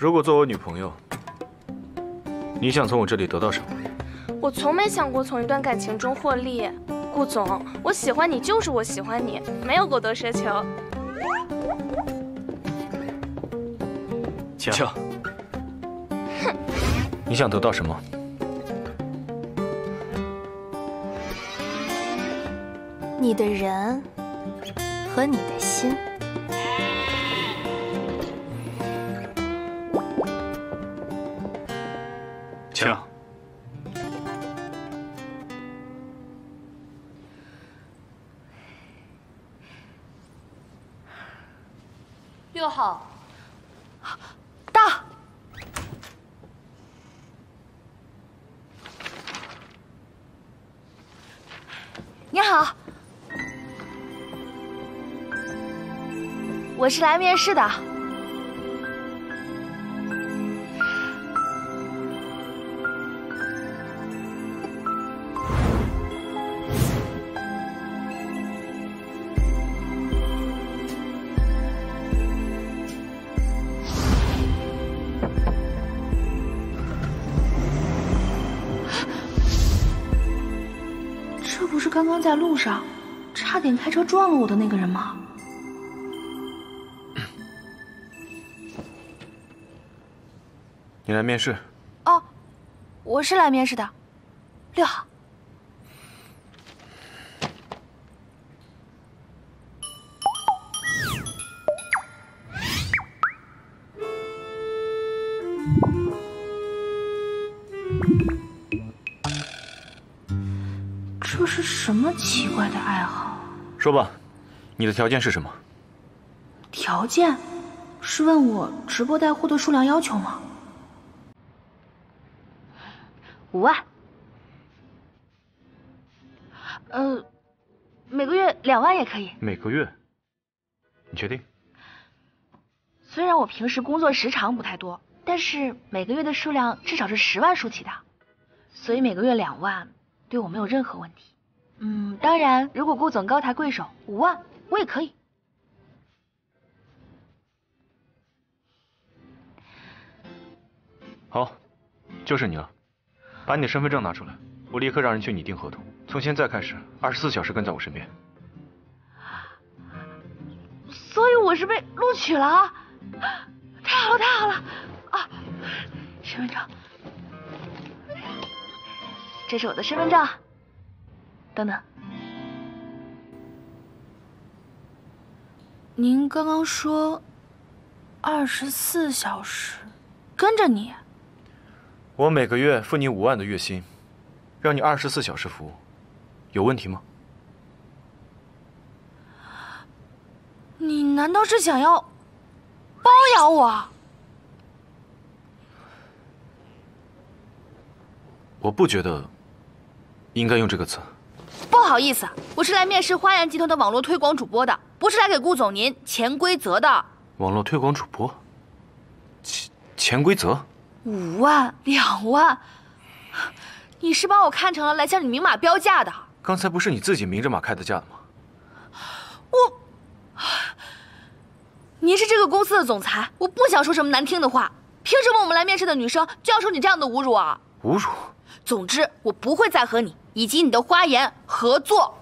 如果做我女朋友，你想从我这里得到什么？我从没想过从一段感情中获利。顾总，我喜欢你就是我喜欢你，没有过多奢求。请。哼，你想得到什么？你的人和你的心。我是来面试的。这不是刚刚在路上，差点开车撞了我的那个人吗？你来面试？哦，我是来面试的，六号。这是什么奇怪的爱好？说吧，你的条件是什么？条件是问我直播带货的数量要求吗？五万。呃，每个月两万也可以。每个月？你确定？虽然我平时工作时长不太多，但是每个月的数量至少是十万数起的，所以每个月两万对我没有任何问题。嗯，当然，如果顾总高抬贵手，五万我也可以。好，就是你了，把你的身份证拿出来，我立刻让人去拟定合同。从现在开始，二十四小时跟在我身边。所以我是被录取了，太好了，太好了啊！身份证，这是我的身份证。等等，您刚刚说二十四小时跟着你，我每个月付你五万的月薪，让你二十四小时服务，有问题吗？你难道是想要包养我？我不觉得应该用这个词。不好意思，我是来面试花颜集团的网络推广主播的，不是来给顾总您潜规则的。网络推广主播，潜潜规则？五万两万，你是把我看成了来向你明码标价的？刚才不是你自己明着码开的价的吗？我，您是这个公司的总裁，我不想说什么难听的话，凭什么我们来面试的女生就要受你这样的侮辱啊？侮辱？总之，我不会再和你以及你的花颜合作。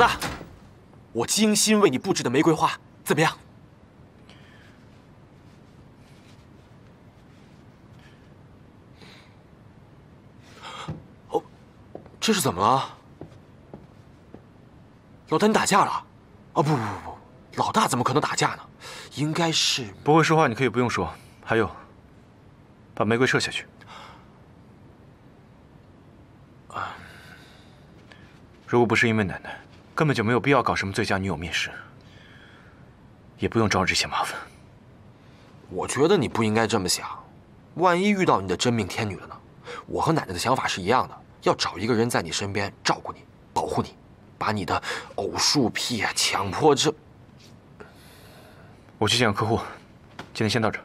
老大。我精心为你布置的玫瑰花怎么样？哦，这是怎么了？老大，你打架了？啊，不不不不，老大怎么可能打架呢？应该是不会说话，你可以不用说。还有，把玫瑰撤下去。啊，如果不是因为奶奶。根本就没有必要搞什么最佳女友面试，也不用招惹这些麻烦。我觉得你不应该这么想，万一遇到你的真命天女了呢？我和奶奶的想法是一样的，要找一个人在你身边照顾你、保护你，把你的偶数癖啊、强迫症。我去见个客户，今天先到这。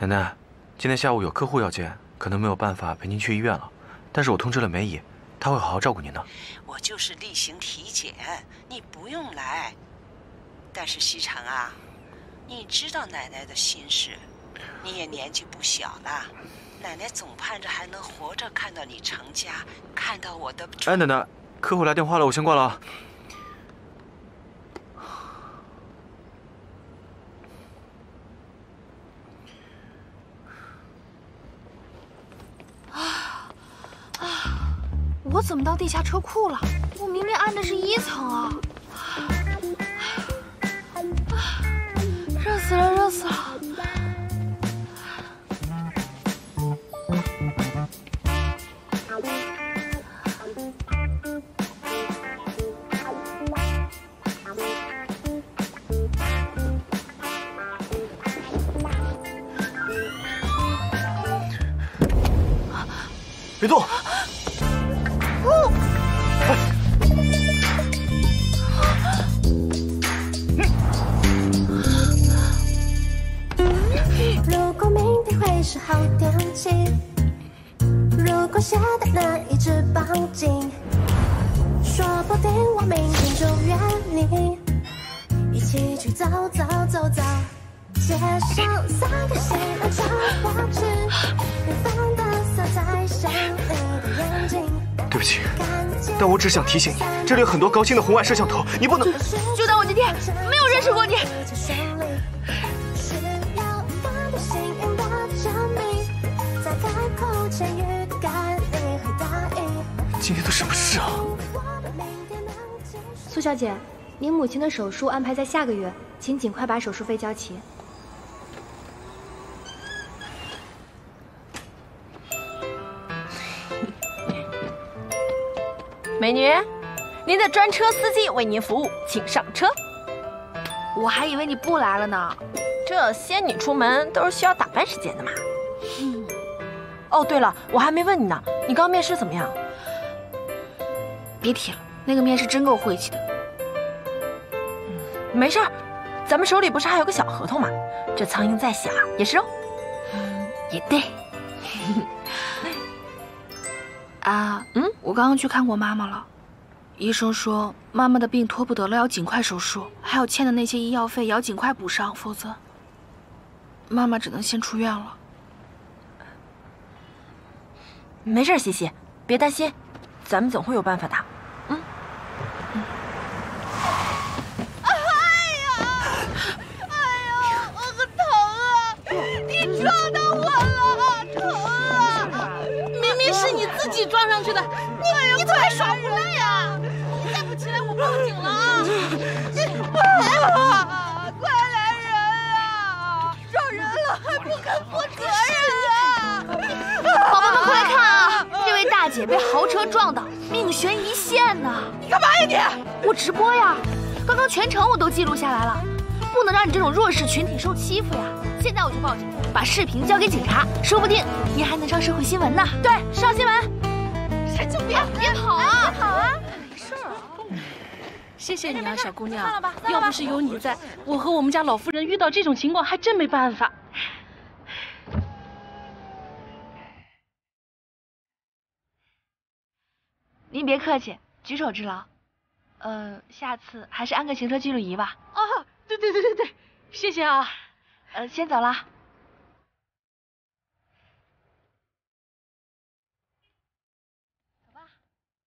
奶奶，今天下午有客户要见，可能没有办法陪您去医院了。但是我通知了梅姨，她会好好照顾您的。我就是例行体检，你不用来。但是西城啊，你知道奶奶的心事，你也年纪不小了，奶奶总盼着还能活着看到你成家，看到我的。哎，奶奶，客户来电话了，我先挂了啊。我怎么到地下车库了？我明明按的是一层啊！热死了，热死了！别动！好天气，如果携带那一支棒筋，说不定我明天就约你，一起去走走走走。街上三个新人穿花痴，远方的色彩像你的眼睛。对不起，但我只想提醒你，这里有很多高清的红外摄像头，你不能。就当我今天没有认识过你。今天都什么事啊？苏小姐，您母亲的手术安排在下个月，请尽快把手术费交齐。美女，您的专车司机为您服务，请上车。我还以为你不来了呢。这仙女出门都是需要打扮时间的嘛。哦，对了，我还没问你呢，你刚面试怎么样？别提了，那个面试真够晦气的。没事儿，咱们手里不是还有个小合同吗？这苍蝇再小也是肉。也对。啊，嗯，我刚刚去看过妈妈了，医生说妈妈的病拖不得了，要尽快手术，还有欠的那些医药费也要尽快补上，否则妈妈只能先出院了。没事，西西，别担心，咱们总会有办法的。嗯。哎呀，哎呀，我很疼啊！你撞到我了，疼啊！明明是你自己撞上去的，你你怎么还耍无赖呀？你再不起来，我报警了啊！你，快来人啊！撞人了还不肯负责任啊！宝宝们快来看啊！这位大姐被豪车撞的，命悬一线呢！你干嘛呀你？我直播呀，刚刚全程我都记录下来了，不能让你这种弱势群体受欺负呀！现在我就报警，把视频交给警察，说不定您还能上社会新闻呢。对，上新闻！神经病！别跑啊！别跑啊！没事儿。谢谢你啊，小姑娘，要不是有你在，我和我们家老夫人遇到这种情况还真没办法。别客气，举手之劳。呃，下次还是安个行车记录仪吧。哦，对对对对对，谢谢啊。呃，先走了。走吧，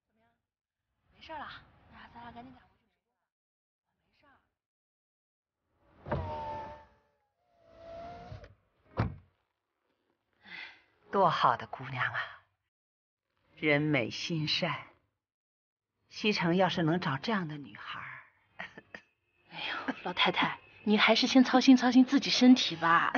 怎么样？没事了，那咱俩赶紧赶回去。没事儿。多好的姑娘啊，人美心善。西城要是能找这样的女孩哎呦老太太你还是先操心操心自己身体吧。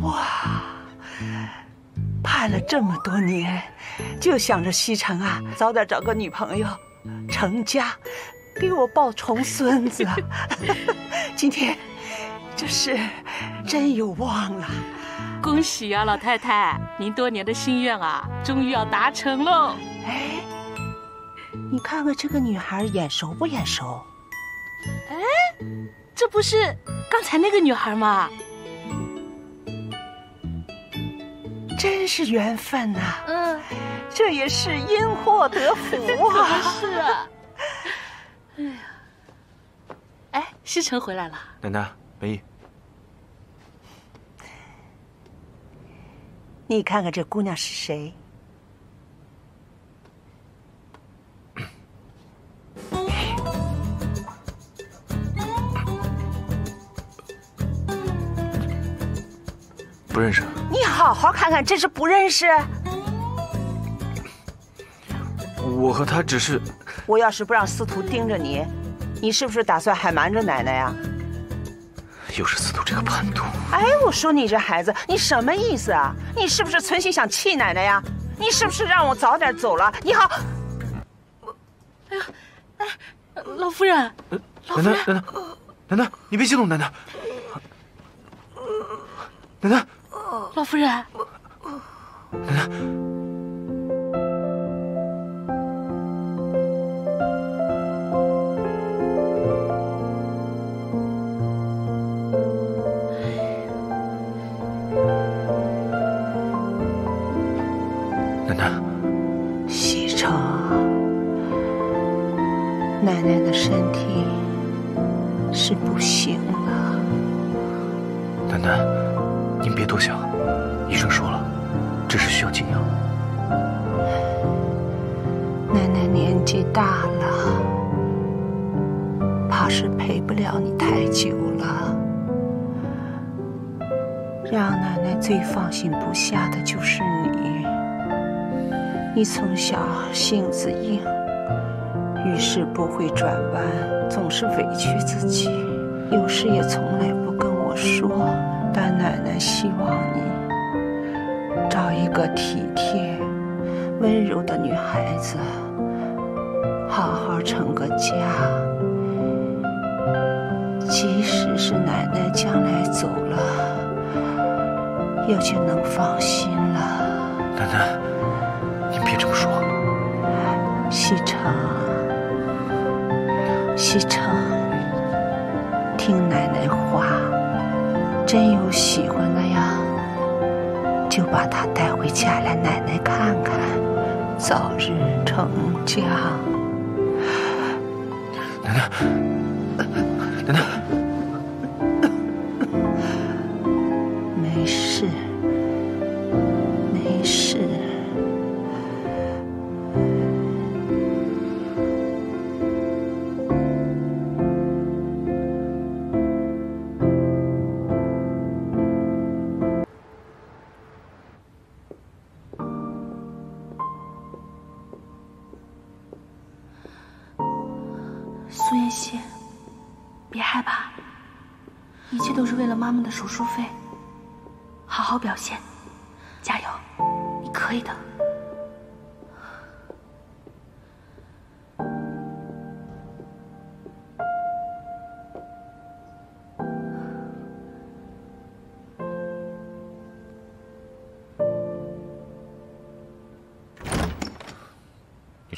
哇盼了这么多年就想着西城啊早点找个女朋友。成家，给我抱重孙子。今天，这是真有望了。恭喜呀，老太太，您多年的心愿啊，终于要达成喽！哎，你看看这个女孩眼熟不眼熟？哎，这不是刚才那个女孩吗？真是缘分呐！嗯，这也是因祸得福啊！是啊。哎呀，哎，西城回来了。奶奶，梅姨。你看看这姑娘是谁？不认识。你好好看看，这是不认识？我和他只是……我要是不让司徒盯着你，你是不是打算还瞒着奶奶呀？又是司徒这个叛徒！哎，我说你这孩子，你什么意思啊？你是不是存心想气奶奶呀？你是不是让我早点走了？你好，哎呀，哎，老夫人，奶奶，奶奶，奶奶，你别激动，奶奶，奶奶，老夫人，奶奶。奶奶的身体是不行了。奶奶，您别多想，医生说了，只是需要静养。奶奶年纪大了，怕是陪不了你太久了。让奶奶最放心不下的就是你，你从小性子硬。遇事不会转弯，总是委屈自己，有事也从来不跟我说。但奶奶希望你找一个体贴、温柔的女孩子，好好成个家。即使是奶奶将来走了，也就能放心了。奶奶，您别这么说。西城。西城，听奶奶话，真有喜欢的呀，就把他带回家来，奶奶看看，早日成家。奶奶，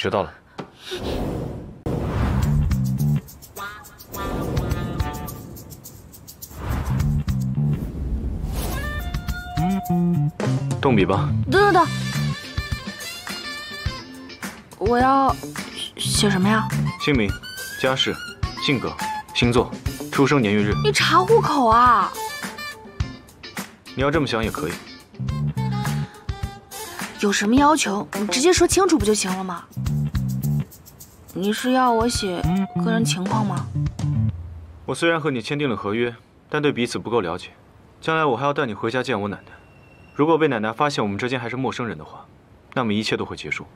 你迟到了。动笔吧。等等等，我要写什么呀？姓名、家世、性格、星座、出生年月日。你查户口啊？你要这么想也可以。有什么要求，你直接说清楚不就行了吗？你是要我写个人情况吗？我虽然和你签订了合约，但对彼此不够了解。将来我还要带你回家见我奶奶。如果被奶奶发现我们之间还是陌生人的话，那么一切都会结束。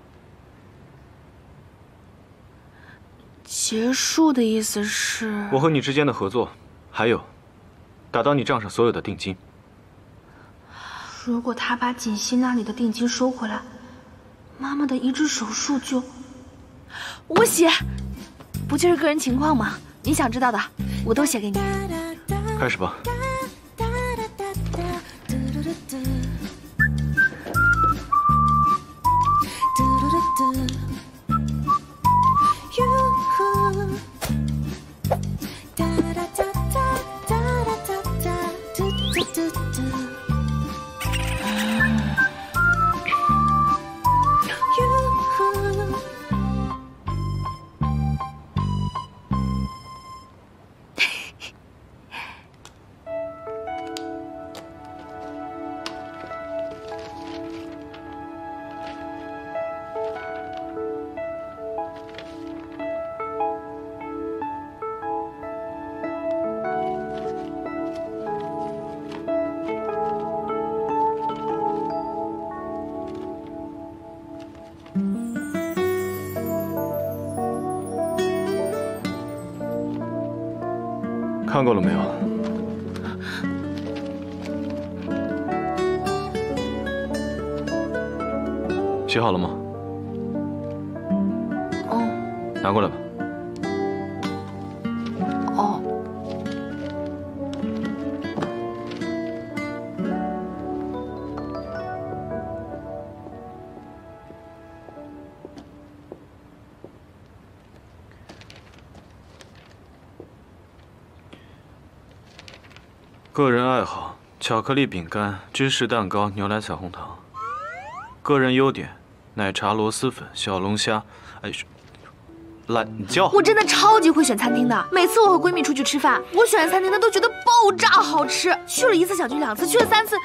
结束的意思是？我和你之间的合作，还有打到你账上所有的定金。如果他把锦溪那里的定金收回来，妈妈的移植手术就……我写，不就是个人情况吗？你想知道的，我都写给你。开始吧。够了没有？写好了吗？哦。拿过来吧。个人爱好：巧克力饼干、芝士蛋糕、牛奶彩虹糖。个人优点：奶茶、螺蛳粉、小龙虾。哎，懒觉。我真的超级会选餐厅的，每次我和闺蜜出去吃饭，我选的餐厅她都觉得爆炸好吃。去了一次想去两次，去了三次。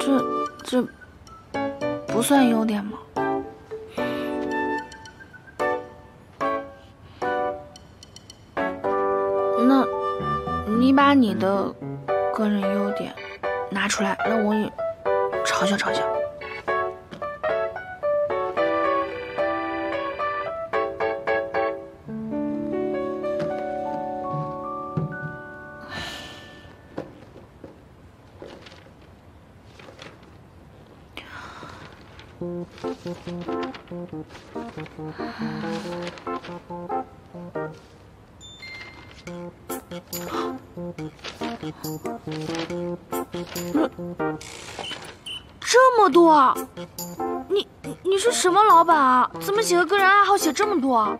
这这不算优点吗？把你的个人优点拿出来，让我也嘲笑嘲笑。什么老板啊？怎么写个个人爱好写这么多？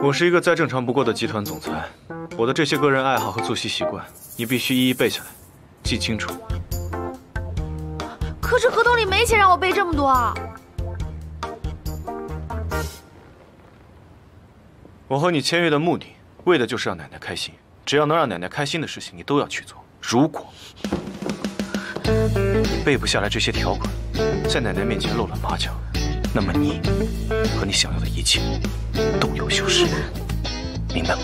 我是一个再正常不过的集团总裁，我的这些个人爱好和作息习惯，你必须一一背下来，记清楚。可是合同里没写让我背这么多啊！我和你签约的目的，为的就是让奶奶开心。只要能让奶奶开心的事情，你都要去做。如果你背不下来这些条款，在奶奶面前露了马脚，那么你和你想要的一切都有修饰，明白吗？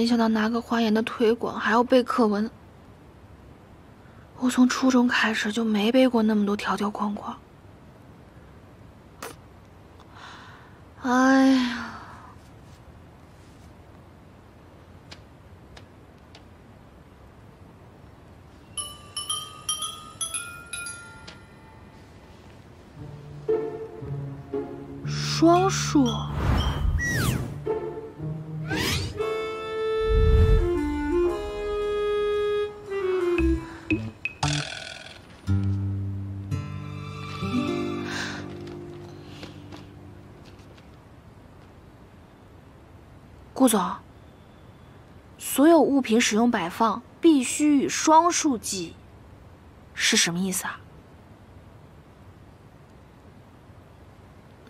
没想到拿个花研的推广还要背课文，我从初中开始就没背过那么多条条框框。哎呀，双数。顾总，所有物品使用摆放必须与双数计，是什么意思啊？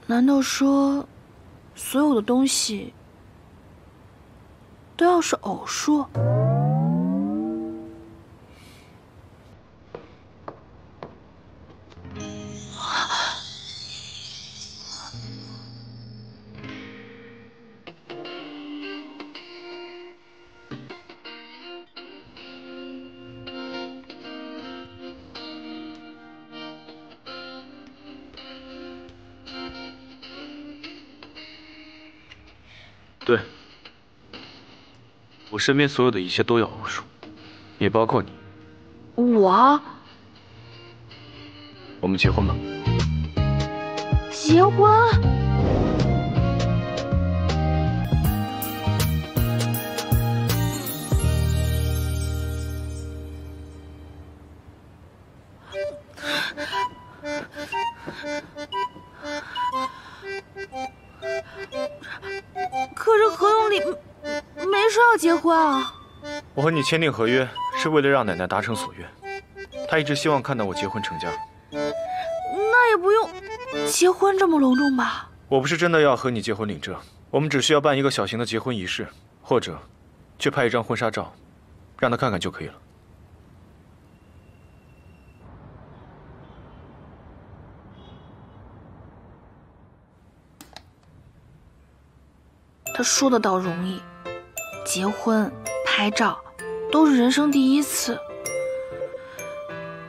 难道说，所有的东西都要是偶数？对，我身边所有的一切都要偶数，也包括你。我我们结婚吧。结婚？说要结婚啊。我和你签订合约是为了让奶奶达成所愿，她一直希望看到我结婚成家。那也不用结婚这么隆重吧？我不是真的要和你结婚领证，我们只需要办一个小型的结婚仪式，或者去拍一张婚纱照，让她看看就可以了。他说的倒容易，结婚、拍照都是人生第一次，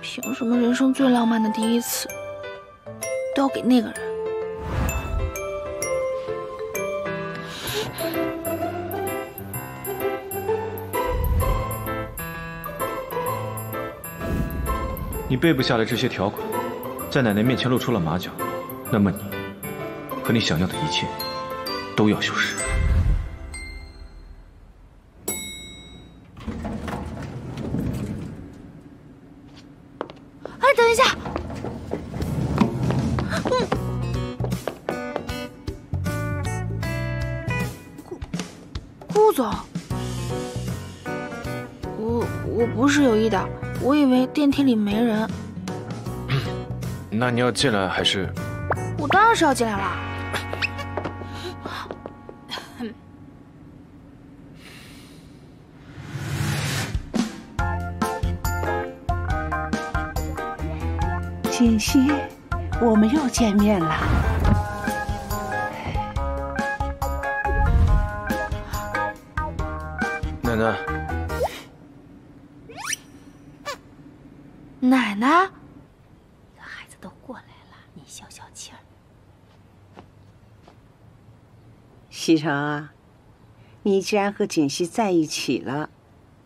凭什么人生最浪漫的第一次都要给那个人？你背不下来这些条款，在奶奶面前露出了马脚，那么你和你想要的一切都要消失。以为电梯里没人，那你要进来还是？我当然是要进来了。锦溪，我们又见面了。西城啊，你既然和锦溪在一起了，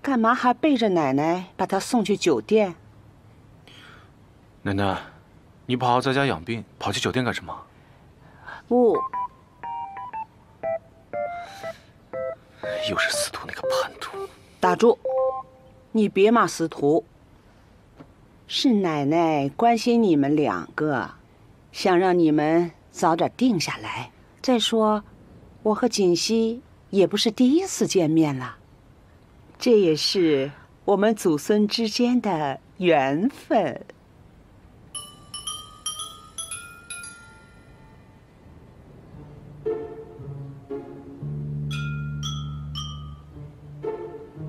干嘛还背着奶奶把她送去酒店？奶奶，你不好好在家养病，跑去酒店干什么？不，又是司徒那个叛徒！打住！你别骂司徒。是奶奶关心你们两个，想让你们早点定下来。再说，我和锦溪也不是第一次见面了，这也是我们祖孙之间的缘分。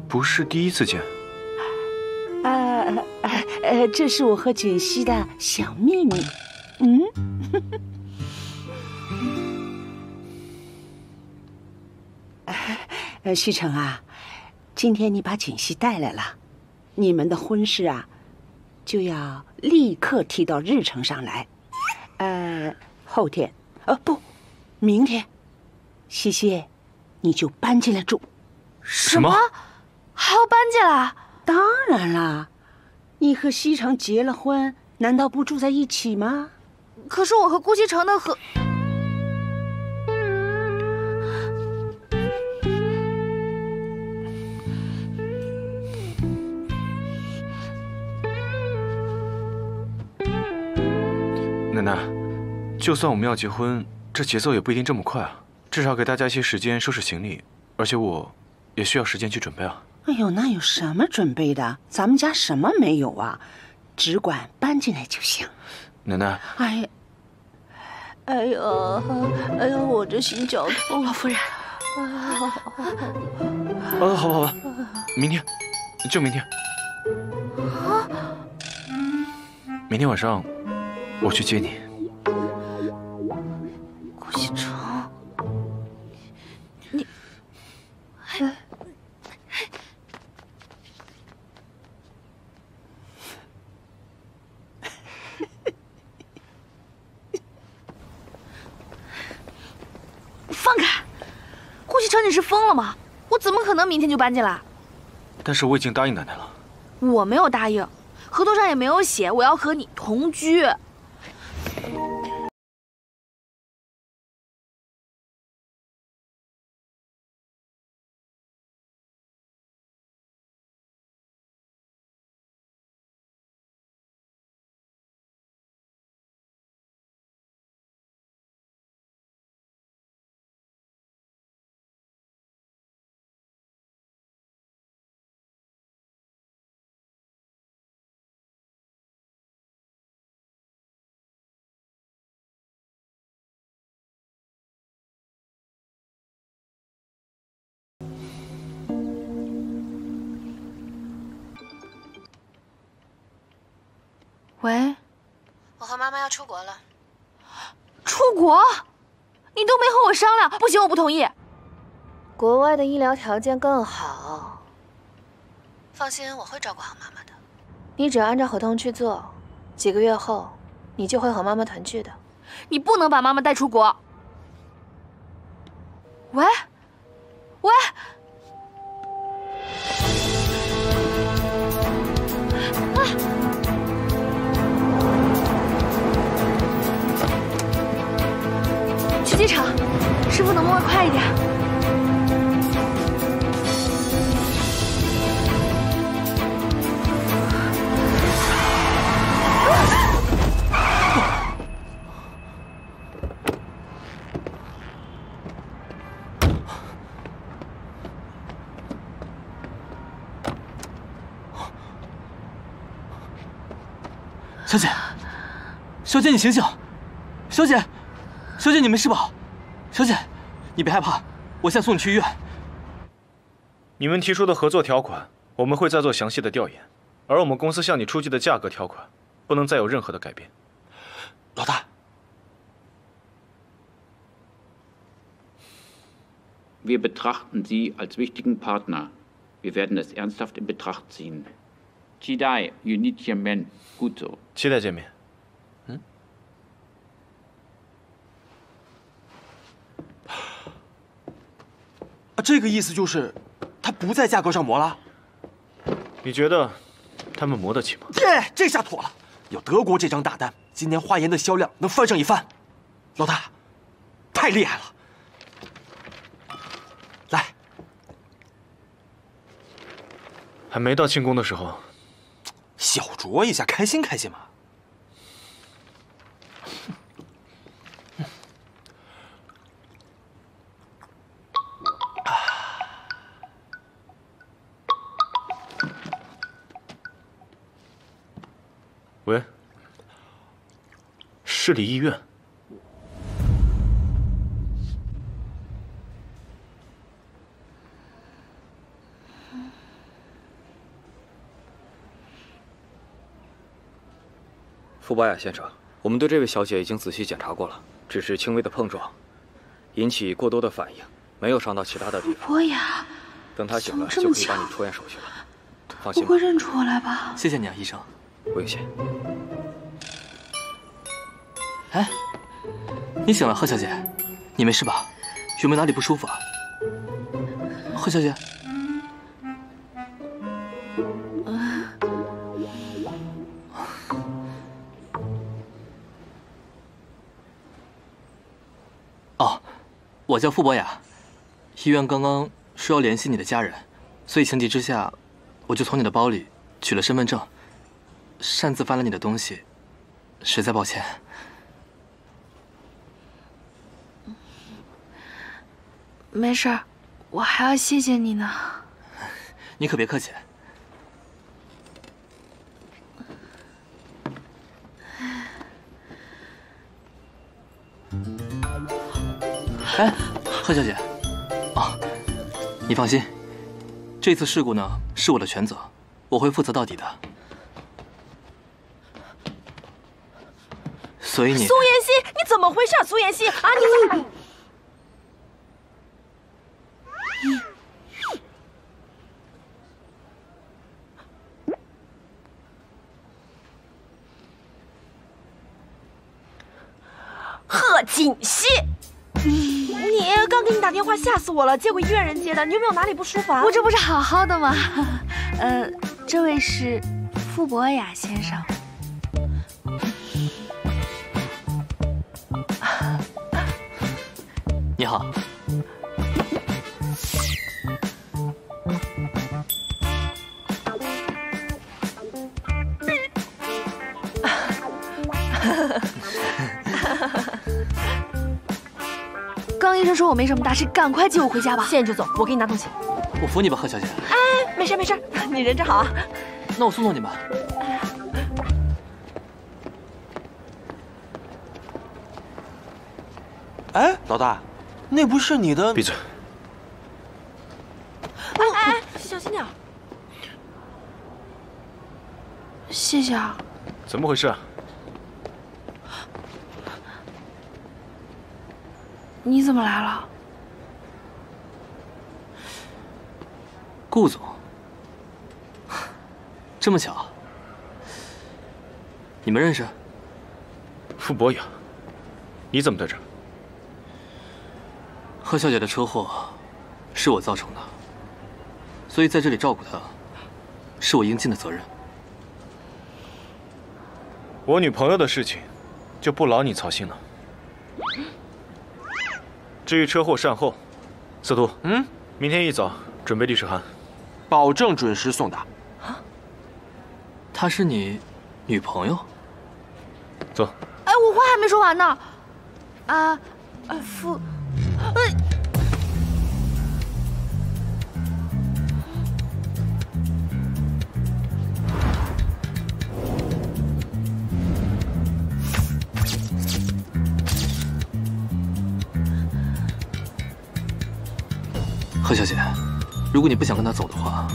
不是第一次见，呃呃呃，这是我和锦溪的小秘密。嗯，呃，西城啊，今天你把锦溪带来了，你们的婚事啊，就要立刻提到日程上来。呃，后天，呃不，明天，西西，你就搬进来住。什么？还要搬进来？当然啦，你和西城结了婚，难道不住在一起吗？可是我和顾西城的和……奶奶，就算我们要结婚，这节奏也不一定这么快啊，至少给大家一些时间收拾行李，而且我也需要时间去准备啊。哎呦，那有什么准备的？咱们家什么没有啊？只管搬进来就行。奶奶，哎呀，哎呦，哎呦，我这心绞痛。老夫人，啊，好吧好吧，明天，就明天。啊，明天晚上我去接你。顾西城，你，哎。放开！顾西城，你是疯了吗？我怎么可能明天就搬进来？但是我已经答应奶奶了。我没有答应，合同上也没有写我要和你同居。Thank you. 喂，我和妈妈要出国了。出国？你都没和我商量，不行，我不同意。国外的医疗条件更好。放心，我会照顾好妈妈的。你只要按照合同去做，几个月后，你就会和妈妈团聚的。你不能把妈妈带出国。喂，喂。机场，师傅能不能快一点？小姐，小姐，你醒醒！小姐，小姐，你没事吧？小姐，你别害怕，我现在送你去医院。你们提出的合作条款，我们会再做详细的调研，而我们公司向你出具的价格条款，不能再有任何的改变。老大，partner，期待与你见面，期待见面。啊，这个意思就是，他不在价格上磨了。你觉得他们磨得起吗？耶，这下妥了！有德国这张大单，今年花研的销量能翻上一番。老大，太厉害了！来，还没到庆功的时候，小酌一下，开心开心嘛。市里医院。傅博雅先生，我们对这位小姐已经仔细检查过了，只是轻微的碰撞，引起过多的反应，没有伤到其他的地方。博雅，等她醒了，就可以办理出院手续了。放心吧，不会认出我来吧？谢谢你啊，医生。不用谢。哎，你醒了，贺小姐，你没事吧？有没有哪里不舒服啊？贺小姐，哦，我叫傅博雅，医院刚刚说要联系你的家人，所以情急之下，我就从你的包里取了身份证，擅自翻了你的东西，实在抱歉。没事儿，我还要谢谢你呢。你可别客气。哎，贺小姐，啊，你放心，这次事故呢是我的全责，我会负责到底的。所以你苏妍希，你怎么回事？苏妍希啊，你你 贺锦熙，你刚给你打电话吓死我了，结果医院人接的，你有没有哪里不舒服啊？我这不是好好的吗？呃，这位是傅博雅先生。你好。生说我没什么大事，赶快接我回家吧。现在就走，我给你拿东西。我扶你吧，贺小姐。哎，没事没事，你人真好啊。那我送送你吧。哎，老大，那不是你的？闭嘴！哎哎，小心点。谢谢啊。怎么回事啊？你怎么来了？顾总，这么巧，你们认识？傅博雅，你怎么在这儿？贺小姐的车祸是我造成的，所以在这里照顾她，是我应尽的责任。我女朋友的事情，就不劳你操心了。至于车祸善后，司徒，嗯，明天一早准备律师函，保证准时送达。啊？她是你女朋友？走。哎，我话还没说完呢。啊，傅，哎。贺小姐，如果你不想跟他走的话，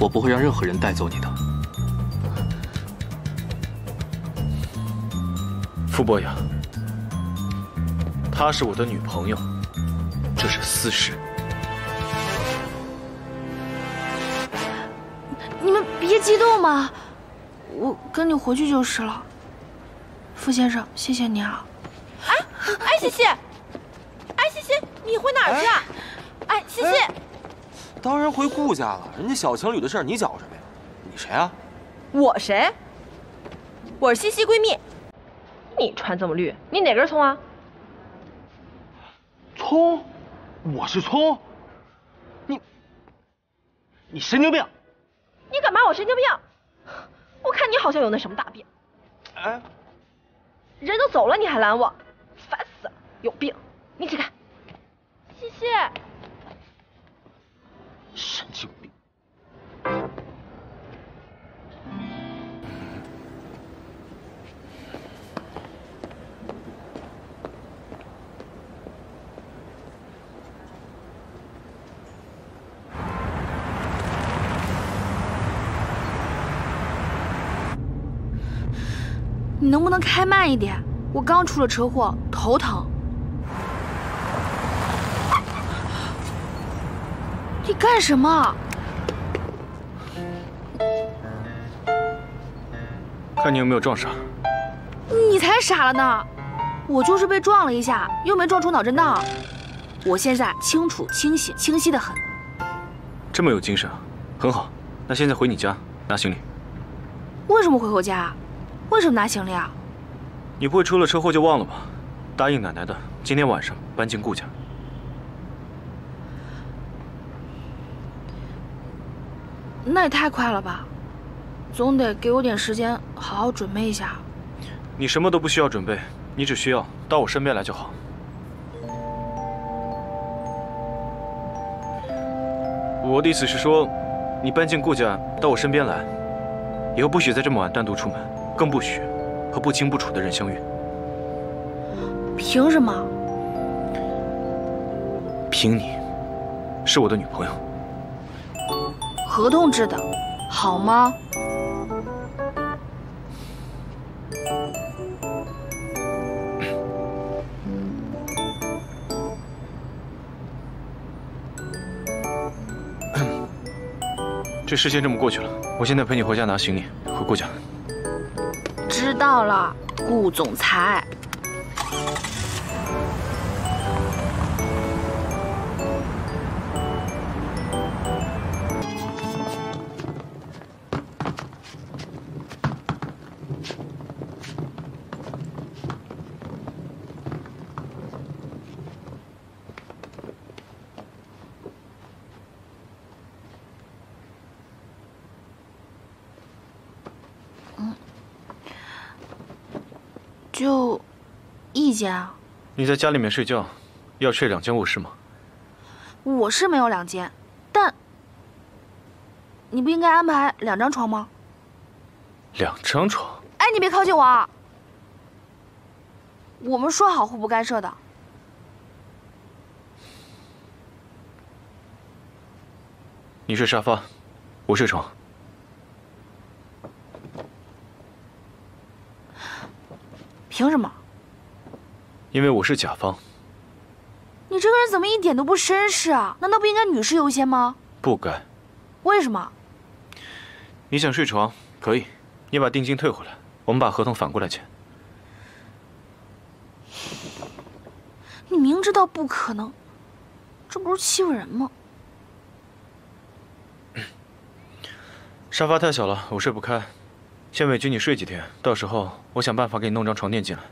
我不会让任何人带走你的。傅博雅，她是我的女朋友，这是私事。你们别激动嘛，我跟你回去就是了。傅先生，谢谢你啊。哎，哎，西西，哎，西西，你回哪儿去啊？哎，西西，当然回顾家了。人家小情侣的事儿，你搅什么呀？你谁啊？我谁？我是西西闺蜜。你穿这么绿，你哪根葱啊？葱？我是葱？你你神经病！你敢骂我神经病？我看你好像有那什么大病。哎，人都走了，你还拦我，烦死了！有病！你起开。西西。神经病！你能不能开慢一点？我刚出了车祸，头疼。你干什么？看你有没有撞傻。你才傻了呢！我就是被撞了一下，又没撞出脑震荡。我现在清楚、清醒、清晰的很。这么有精神啊，很好。那现在回你家拿行李。为什么回我家？为什么拿行李啊？你不会出了车祸就忘了吧？答应奶奶的，今天晚上搬进顾家。那也太快了吧，总得给我点时间好好准备一下。你什么都不需要准备，你只需要到我身边来就好。我的意思是说，你搬进顾家到我身边来，以后不许再这么晚单独出门，更不许和不清不楚的人相遇。凭什么？凭你是我的女朋友。合同制的，好吗？这事先这么过去了，我现在陪你回家拿行李，回顾家。知道了，顾总裁。一间啊？你在家里面睡觉，要睡两间卧室吗？我是没有两间，但你不应该安排两张床吗？两张床？哎，你别靠近我啊！我们说好互不干涉的。你睡沙发，我睡床。凭什么？因为我是甲方。你这个人怎么一点都不绅士啊？难道不应该女士优先吗？不该。为什么？你想睡床可以，你把定金退回来，我们把合同反过来签。你明知道不可能，这不是欺负人吗？沙发太小了，我睡不开。先委屈你睡几天，到时候我想办法给你弄张床垫进来。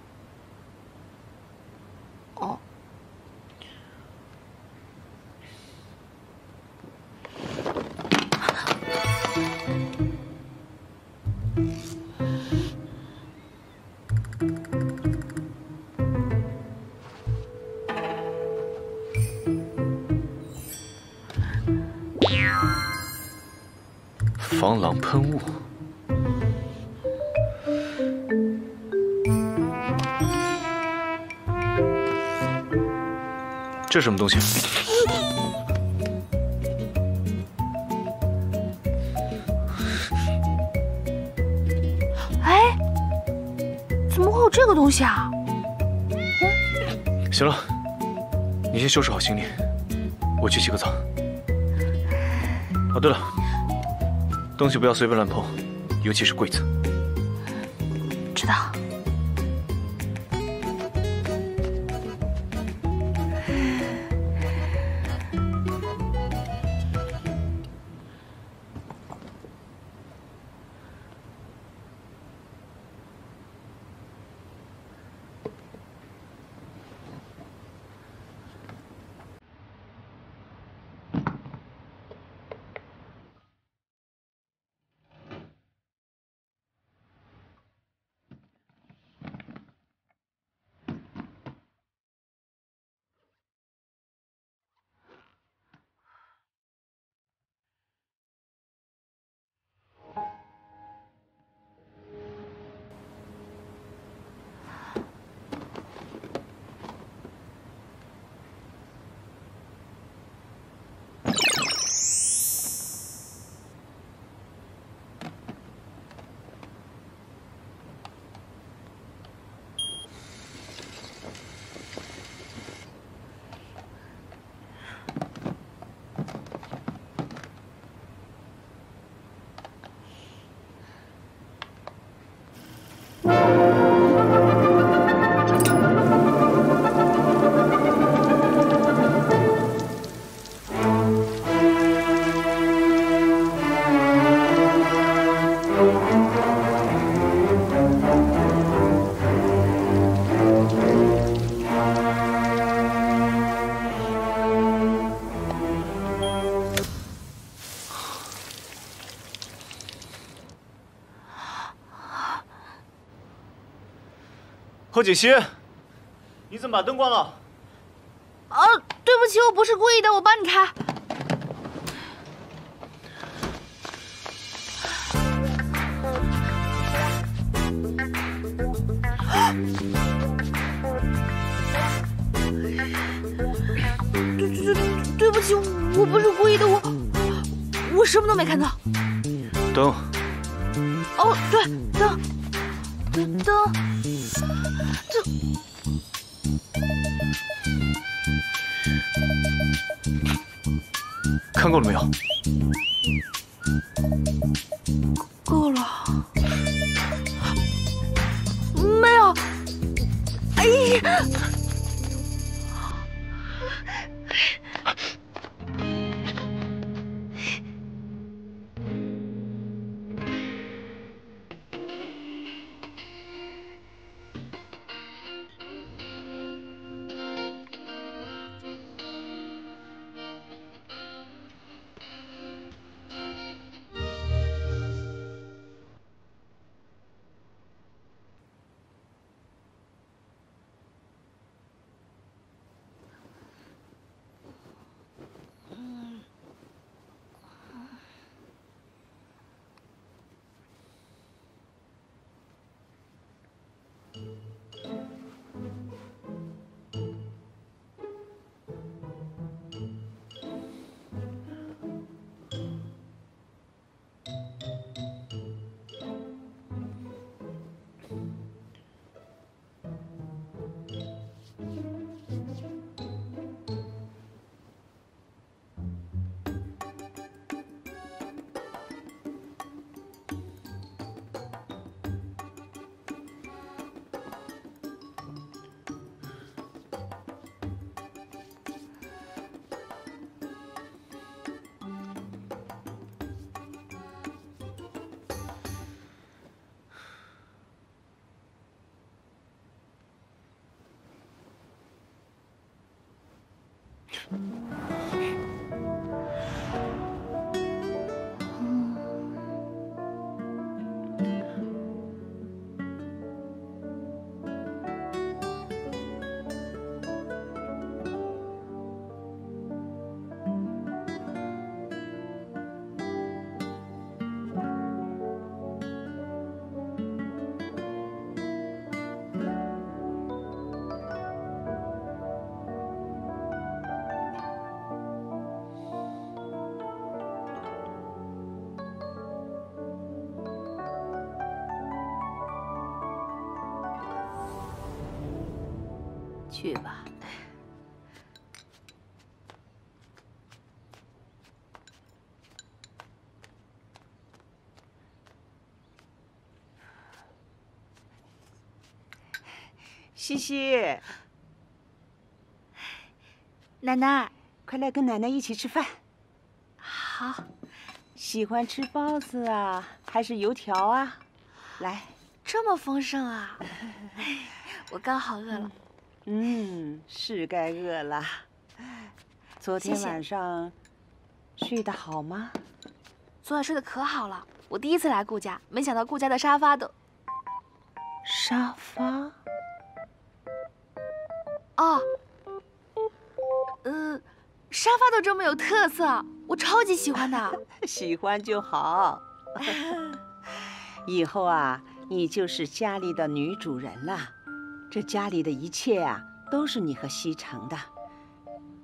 这是什么东西？哎，怎么会有这个东西啊？行了，你先收拾好行李，我去洗个澡。哦，对了，东西不要随便乱碰，尤其是柜子。何锦熙，你怎么把灯关了？啊，对不起，我不是故意的，我帮你开。you 去吧。西西，奶奶，快来跟奶奶一起吃饭。好。喜欢吃包子啊，还是油条啊？来，这么丰盛啊！我刚好饿了。嗯，是该饿了。昨天晚上睡得好吗？昨晚睡得可好了。我第一次来顾家，没想到顾家的沙发都……沙发？哦，呃，沙发都这么有特色，我超级喜欢的。喜欢就好。以后啊，你就是家里的女主人了。这家里的一切啊，都是你和西城的。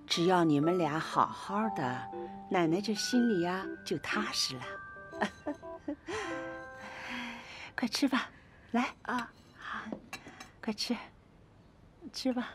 只要你们俩好好的，奶奶这心里呀就踏实了。快吃吧，来啊，好，快吃，吃吧。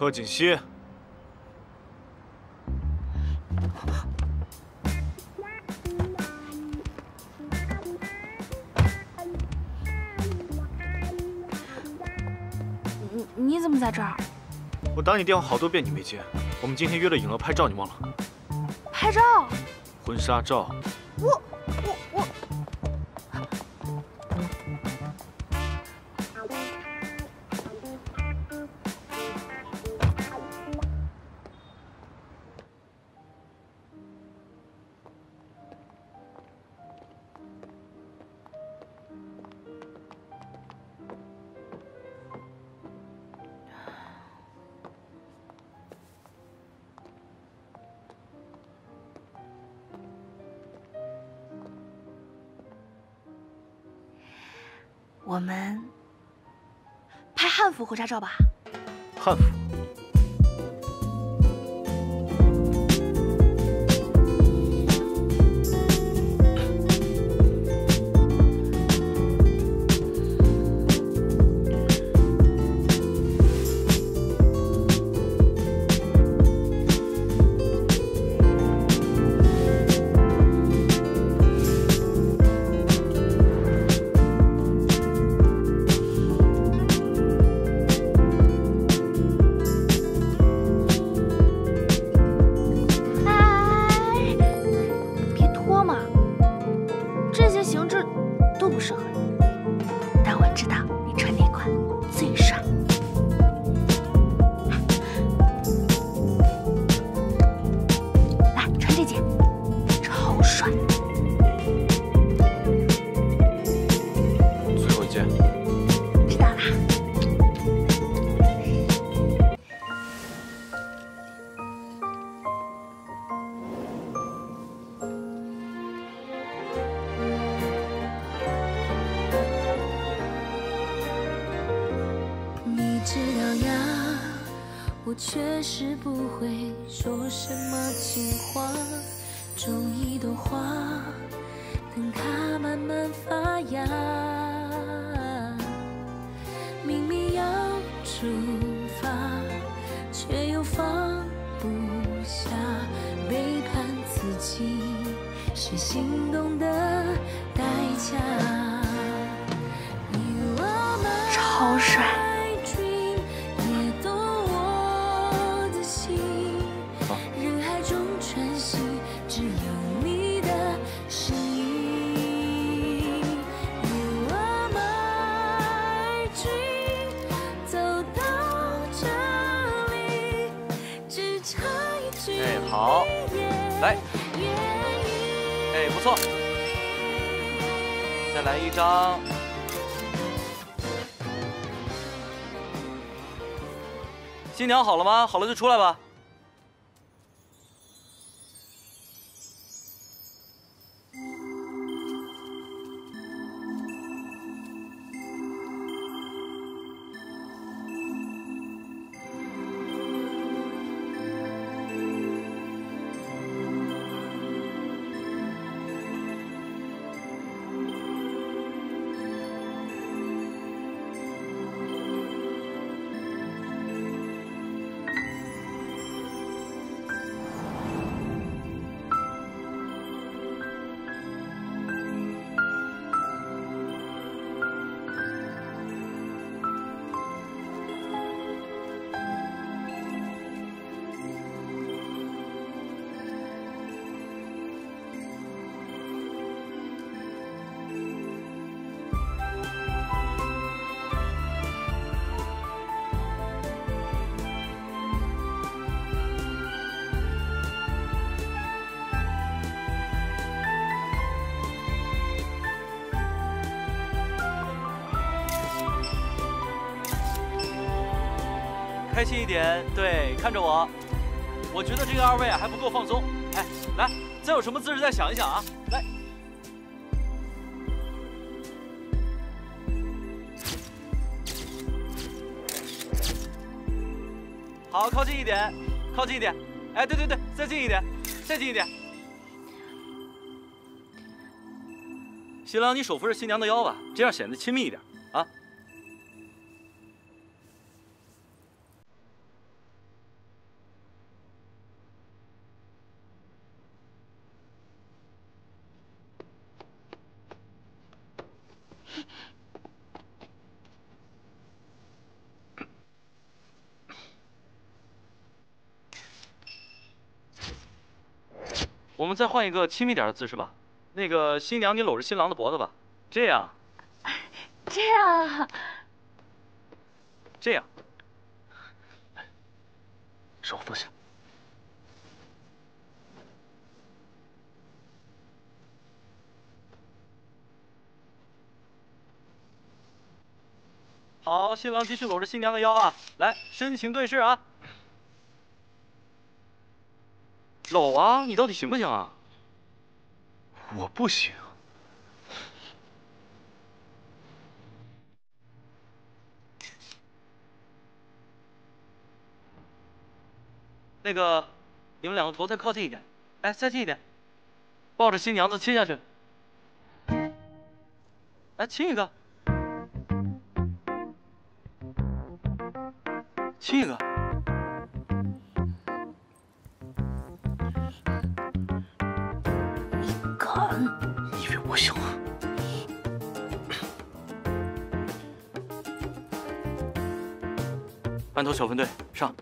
贺锦熙，你你怎么在这儿？我打你电话好多遍你没接。我们今天约了影乐拍照，你忘了？拍照？婚纱照。我们拍汉服婚纱照吧。汉服。新娘好了吗？好了就出来吧。开心一点，对，看着我。我觉得这个二位啊还不够放松。哎，来，再有什么姿势再想一想啊，来。好，靠近一点，靠近一点。哎，对对对，再近一点，再近一点。新郎，你手扶着新娘的腰吧，这样显得亲密一点啊。我们再换一个亲密点的姿势吧。那个新娘，你搂着新郎的脖子吧，这样，这样，这样，手放下。好，新郎继续搂着新娘的腰啊，来，深情对视啊。老王你到底行不行啊？我不行。那个你们两个头再靠近一点哎再近一点抱着新娘子亲下去。哎亲一个。亲一个。行啊？班头小分队上。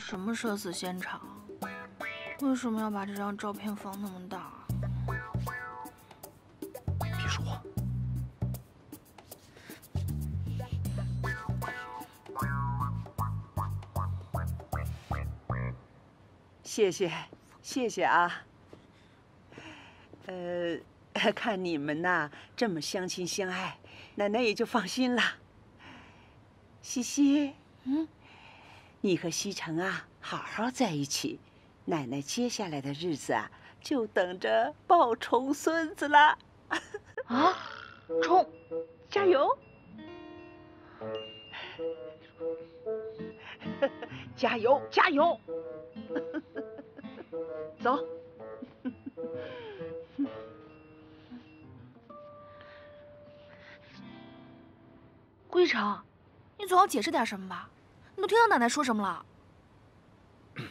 什么社死现场？为什么要把这张照片放那么大？别说话。谢谢，谢谢啊。呃，看你们呐这么相亲相爱，奶奶也就放心了。西西，嗯，你和西城啊好好在一起，奶奶接下来的日子啊就等着抱重孙子了。啊，冲，加油！加油，加油！走。归城，你总要解释点什么吧？你都听到奶奶说什么了？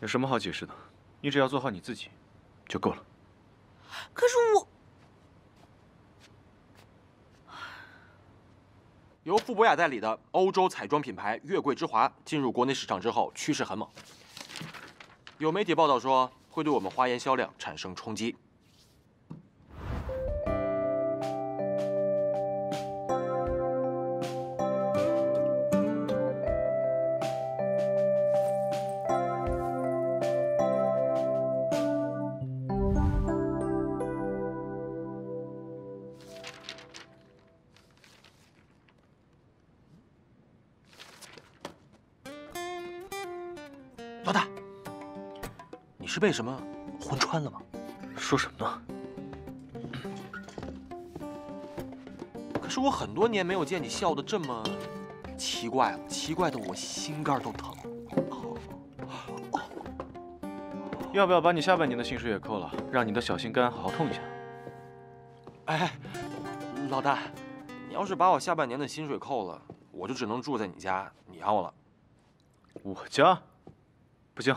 有什么好解释的？你只要做好你自己，就够了。可是我……由傅博雅代理的欧洲彩妆品牌月桂之华进入国内市场之后，趋势很猛。有媒体报道说，会对我们花颜销量产生冲击。你是被什么魂穿了吗？说什么呢？可是我很多年没有见你笑得这么奇怪了，奇怪的我心肝都疼。要不要把你下半年的薪水也扣了，让你的小心肝好好痛一下？哎，老大，你要是把我下半年的薪水扣了，我就只能住在你家，你养我了。我家？不行。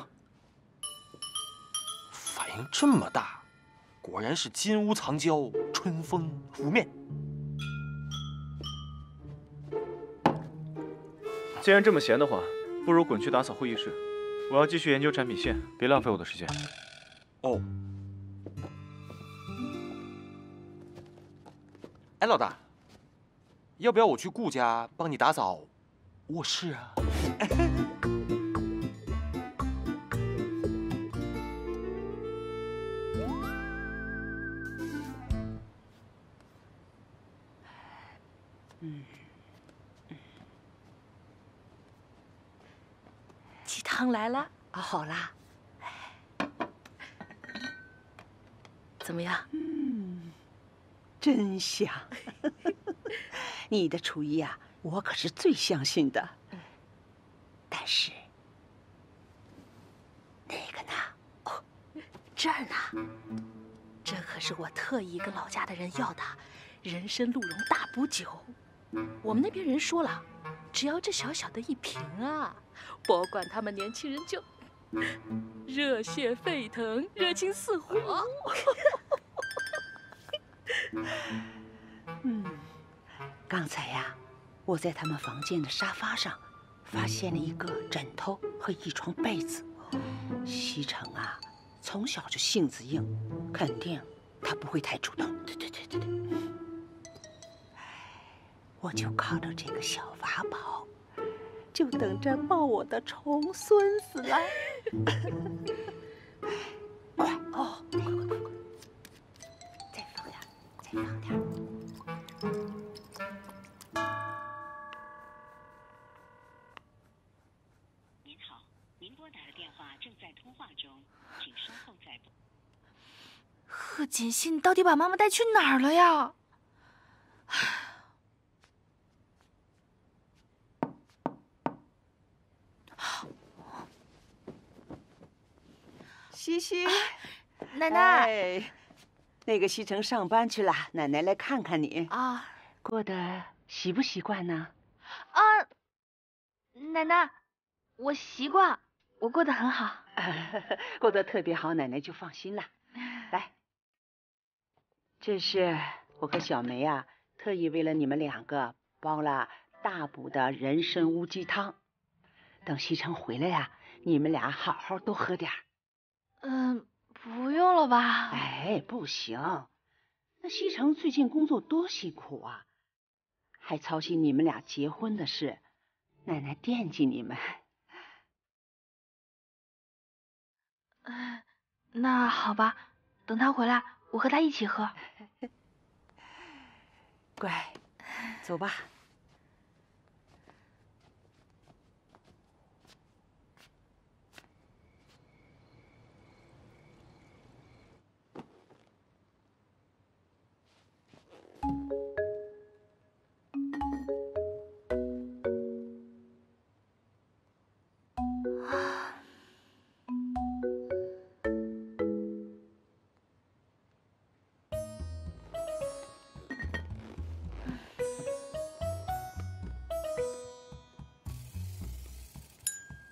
反应这么大，果然是金屋藏娇，春风拂面。既然这么闲的话，不如滚去打扫会议室。我要继续研究产品线，别浪费我的时间。哦。哎，老大，要不要我去顾家帮你打扫卧室啊？好啦，怎么样？嗯，真香。你的厨艺啊，我可是最相信的。但是那个呢？哦，这儿呢，这可是我特意跟老家的人要的人参鹿茸大补酒。我们那边人说了，只要这小小的一瓶啊，保管他们年轻人就热血沸腾，热情似火。嗯，刚才呀，我在他们房间的沙发上发现了一个枕头和一床被子。西城啊，从小就性子硬，肯定他不会太主动。对对对对对。我就靠着这个小法宝，就等着抱我的重孙子了。快哦快快快快再放点再放点您好您拨打的电话正在通话中请稍后再拨。贺锦心你到底把妈妈带去哪儿了呀？西西，奶奶，哎，那个西城上班去了，奶奶来看看你啊。过得习不习惯呢？啊，奶奶，我习惯，我过得很好。过得特别好，奶奶就放心了。来，这是我和小梅啊，特意为了你们两个煲了大补的人参乌鸡汤。等西城回来呀、你们俩好好多喝点儿。嗯，不用了吧？哎，不行，那西城最近工作多辛苦啊，还操心你们俩结婚的事，奶奶惦记你们。嗯，那好吧，等他回来，我和他一起喝。乖，走吧。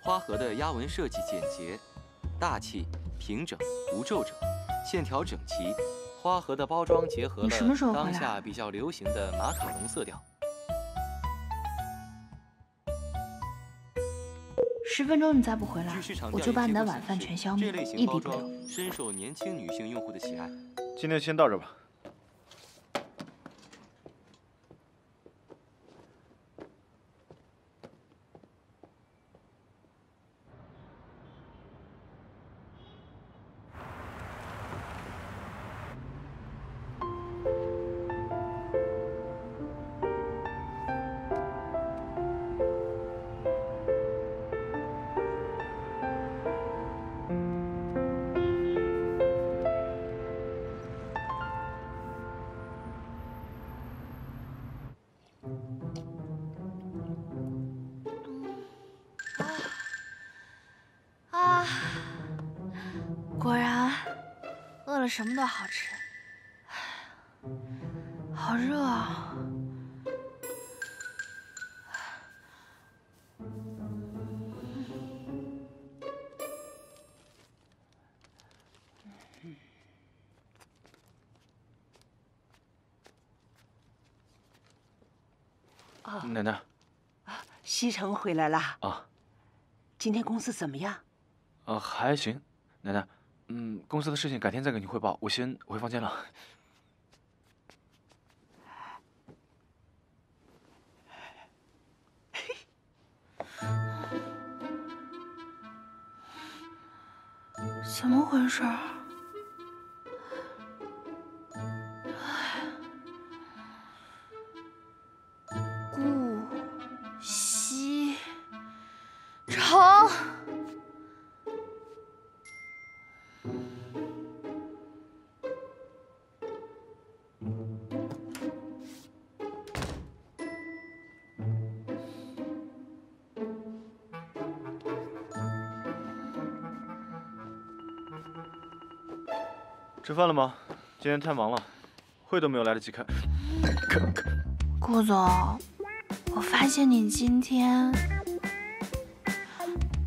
花盒的压纹设计简洁、大气、平整、无皱褶，线条整齐。花盒的包装结合了你什么时候当下比较流行的马卡龙色调。十分钟你再不回来我就把你的晚饭全消灭一包装滴不留。深受年轻女性用户的喜爱。今天先到这吧。什么都好吃。好热啊！啊，奶奶西城回来了。啊今天公司怎么样？啊，还行。奶奶，嗯，公司的事情改天再跟你汇报，我先回房间了。饭了吗？今天太忙了，会都没有来得及开。顾总，我发现你今天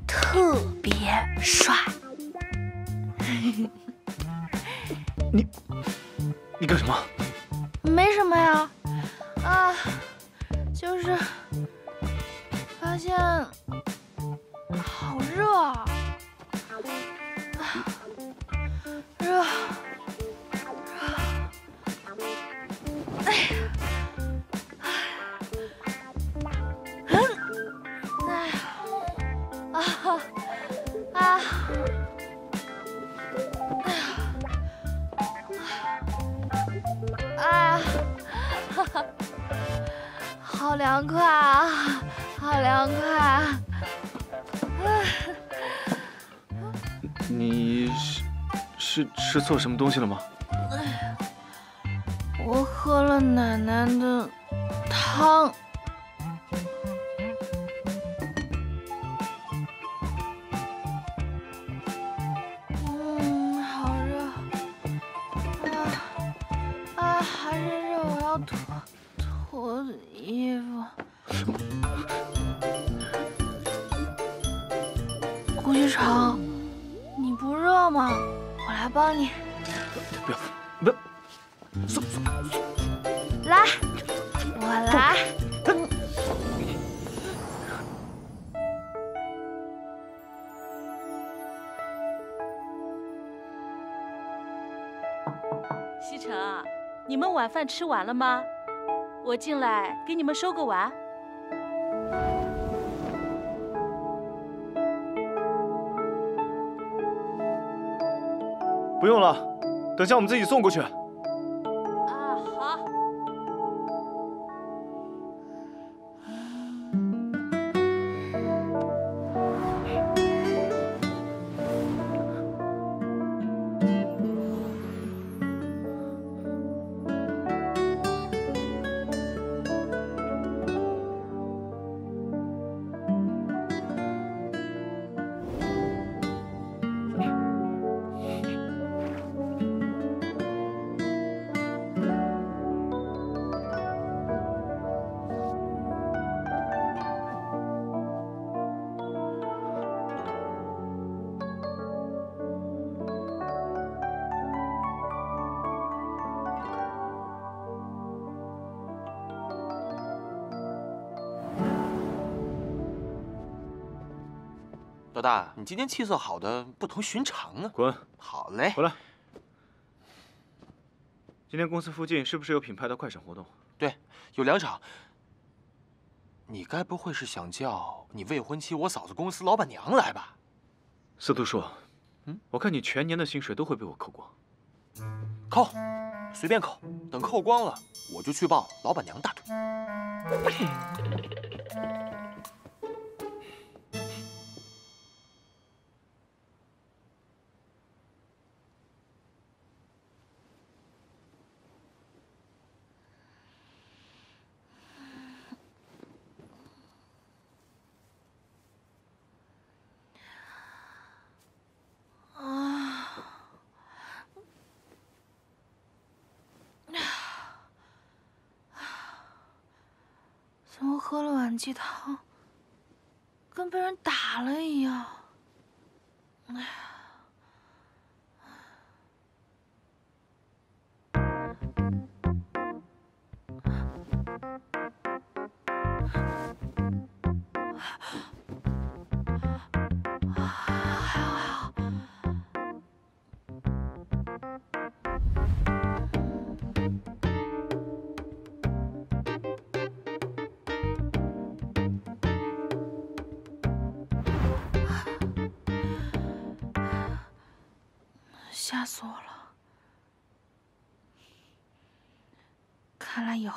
特别帅。你干什么？没什么呀，啊，就是发现做什么东西了吗？西城，你们晚饭吃完了吗？我进来给你们收个碗。不用了，等下我们自己送过去。今天气色好的不同寻常啊！滚！好嘞，回来。今天公司附近是不是有品牌的快闪活动？对，有两场。你该不会是想叫你未婚妻我嫂子公司老板娘来吧？司徒叔，嗯，我看你全年的薪水都会被我扣光。扣，随便扣，等扣光了，我就去抱老板娘大腿。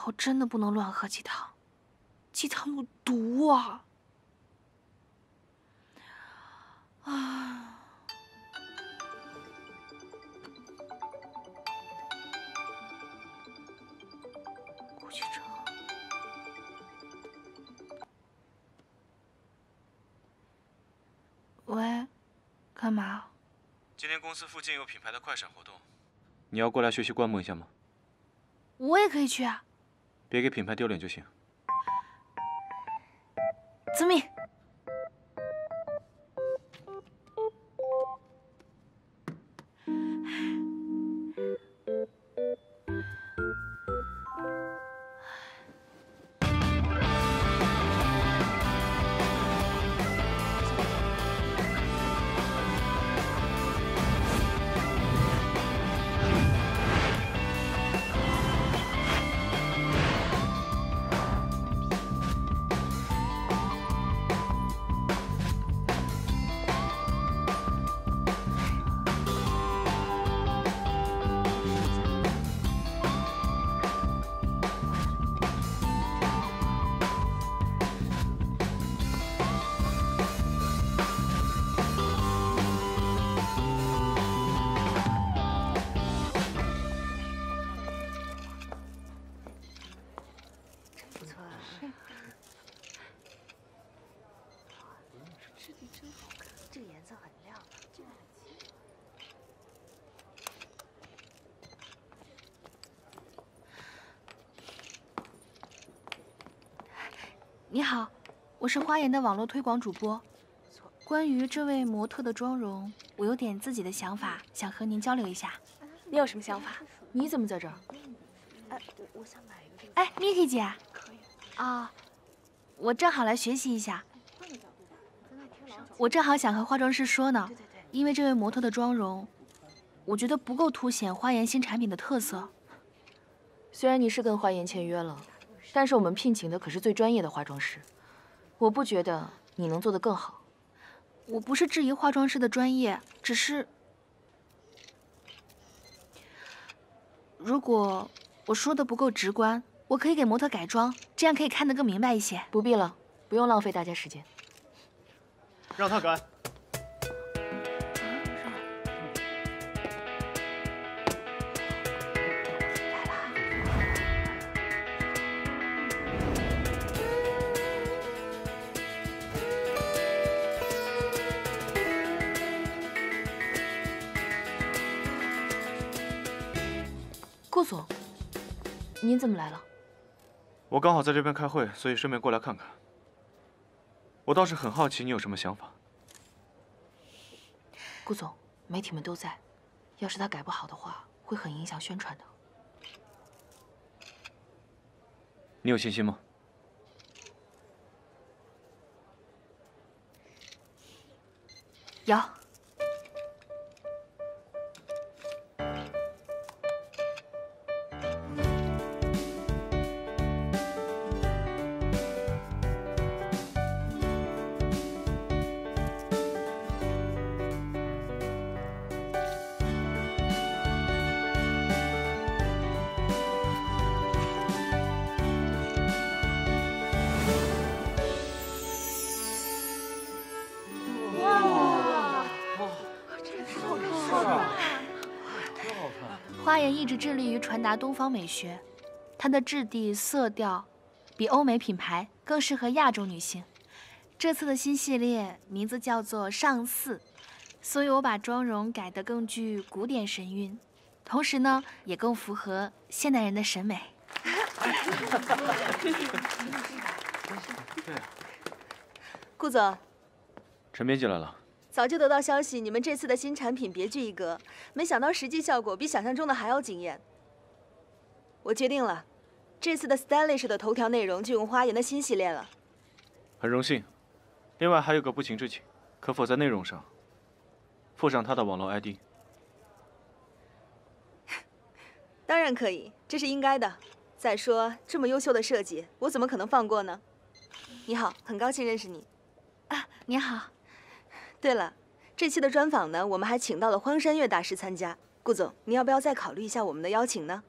后真的不能乱喝鸡汤，鸡汤有毒啊！啊！喂，干嘛？今天公司附近有品牌的快闪活动，你要过来学习观摩一下吗？我也可以去啊！别给品牌丢脸就行。遵命。你好，我是花颜的网络推广主播。关于这位模特的妆容，我有点自己的想法，想和您交流一下。你有什么想法？你怎么在这儿？哎，我我想买一个。哎，Miki 姐。啊，我正好来学习一下。我正好想和化妆师说呢，因为这位模特的妆容，我觉得不够凸显花颜新产品的特色。虽然你是跟花颜签约了，但是我们聘请的可是最专业的化妆师，我不觉得你能做得更好。我不是质疑化妆师的专业，只是如果我说的不够直观，我可以给模特改妆，这样可以看得更明白一些。不必了，不用浪费大家时间。让他改。您怎么来了？我刚好在这边开会，所以顺便过来看看。我倒是很好奇，你有什么想法？顾总，媒体们都在，要是他改不好的话，会很影响宣传的。你有信心吗？有。一直致力于传达东方美学，它的质地、色调比欧美品牌更适合亚洲女性。这次的新系列名字叫做上四，所以我把妆容改得更具古典神韵，同时呢，也更符合现代人的审美。顾总，陈编辑来了。早就得到消息，你们这次的新产品别具一格，没想到实际效果比想象中的还要惊艳。我决定了，这次的 stylish 的头条内容就用花颜的新系列了。很荣幸。另外还有个不情之请，可否在内容上附上他的网络 ID？当然可以，这是应该的。再说这么优秀的设计，我怎么可能放过呢？你好，很高兴认识你。啊，你好。对了，这期的专访呢，我们还请到了荒山月大师参加。顾总，您要不要再考虑一下我们的邀请呢？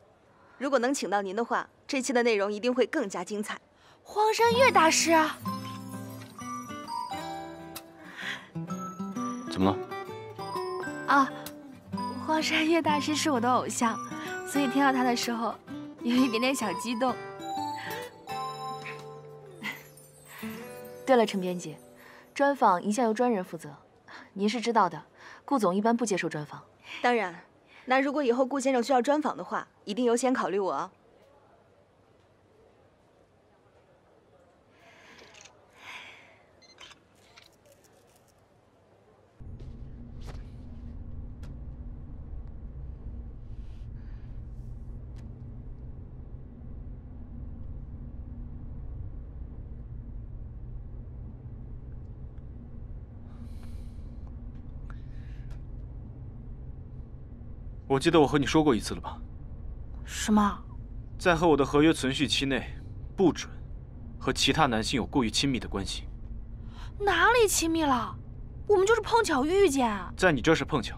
如果能请到您的话，这期的内容一定会更加精彩。荒山月大师，怎么了？啊，荒山月大师是我的偶像，所以听到他的时候，有一点点小激动。对了，陈编辑。专访一向由专人负责，您是知道的，顾总一般不接受专访。当然，那如果以后顾先生需要专访的话，一定优先考虑我。我记得我和你说过一次了吧？什么？在和我的合约存续期内，不准和其他男性有过于亲密的关系。哪里亲密了？我们就是碰巧遇见。在你这是碰巧，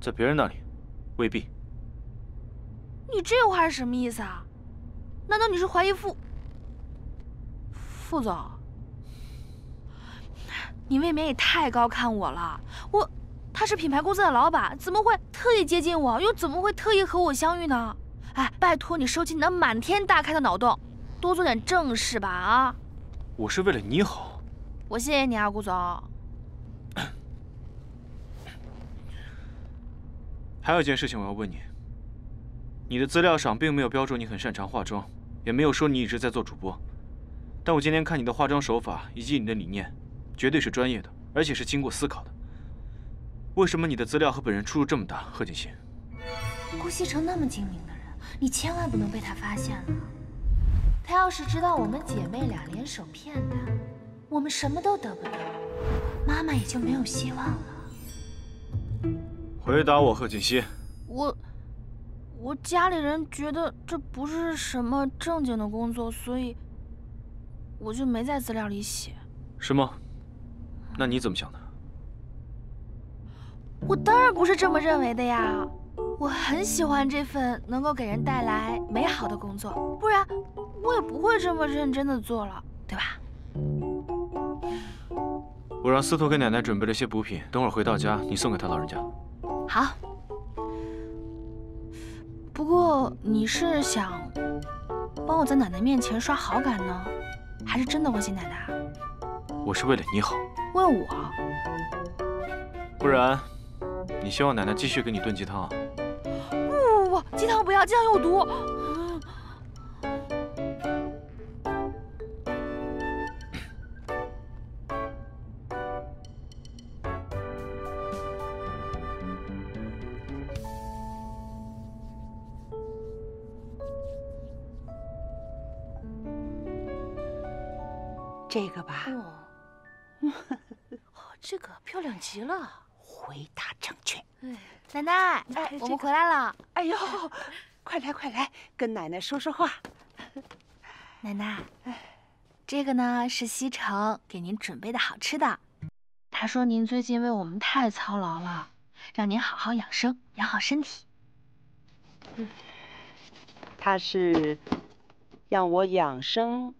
在别人那里，未必。你这话是什么意思啊？难道你是怀疑傅傅总？你未免也太高看我了，我。他是品牌公司的老板，怎么会特意接近我？又怎么会特意和我相遇呢？哎，拜托你收起你那满天大开的脑洞，多做点正事吧！啊，我是为了你好。我谢谢你啊，顾总。还有一件事情我要问你，你的资料上并没有标注你很擅长化妆，也没有说你一直在做主播，但我今天看你的化妆手法以及你的理念，绝对是专业的，而且是经过思考的。为什么你的资料和本人出入这么大，贺锦熙？顾西城那么精明的人，你千万不能被他发现了。他要是知道我们姐妹俩联手骗他，我们什么都得不到，妈妈也就没有希望了。回答我，贺锦熙。我，我家里人觉得这不是什么正经的工作，所以我就没在资料里写。是吗？那你怎么想的？我当然不是这么认为的呀。我很喜欢这份能够给人带来美好的工作，不然我也不会这么认真的做了，对吧？我让司徒给奶奶准备了些补品，等会儿回到家你送给他老人家。好，不过你是想帮我在奶奶面前刷好感呢，还是真的关心奶奶？我是为了你好。为我？不然，你希望奶奶继续给你炖鸡汤啊？不不不，鸡汤不要，鸡汤有毒。这个吧，哦，这个漂亮极了，回答正确。奶奶，哎，我们回来了。哎呦，快来快来，跟奶奶说说话。奶奶，这个呢是西城给您准备的好吃的。他说您最近为我们太操劳了，让您好好养生，养好身体。他是让我养生，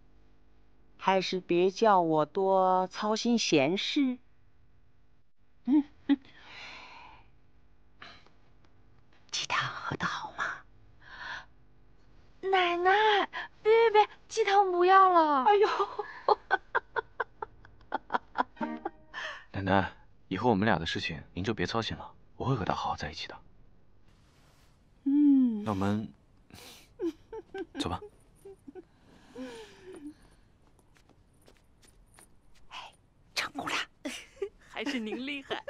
还是别叫我多操心闲事？嗯嗯，鸡汤喝的好吗？奶奶，别别别，鸡汤不要了。哎呦，奶奶，以后我们俩的事情您就别操心了，我会和他好好在一起的。嗯，那我们 走吧。成功了，还是您厉害。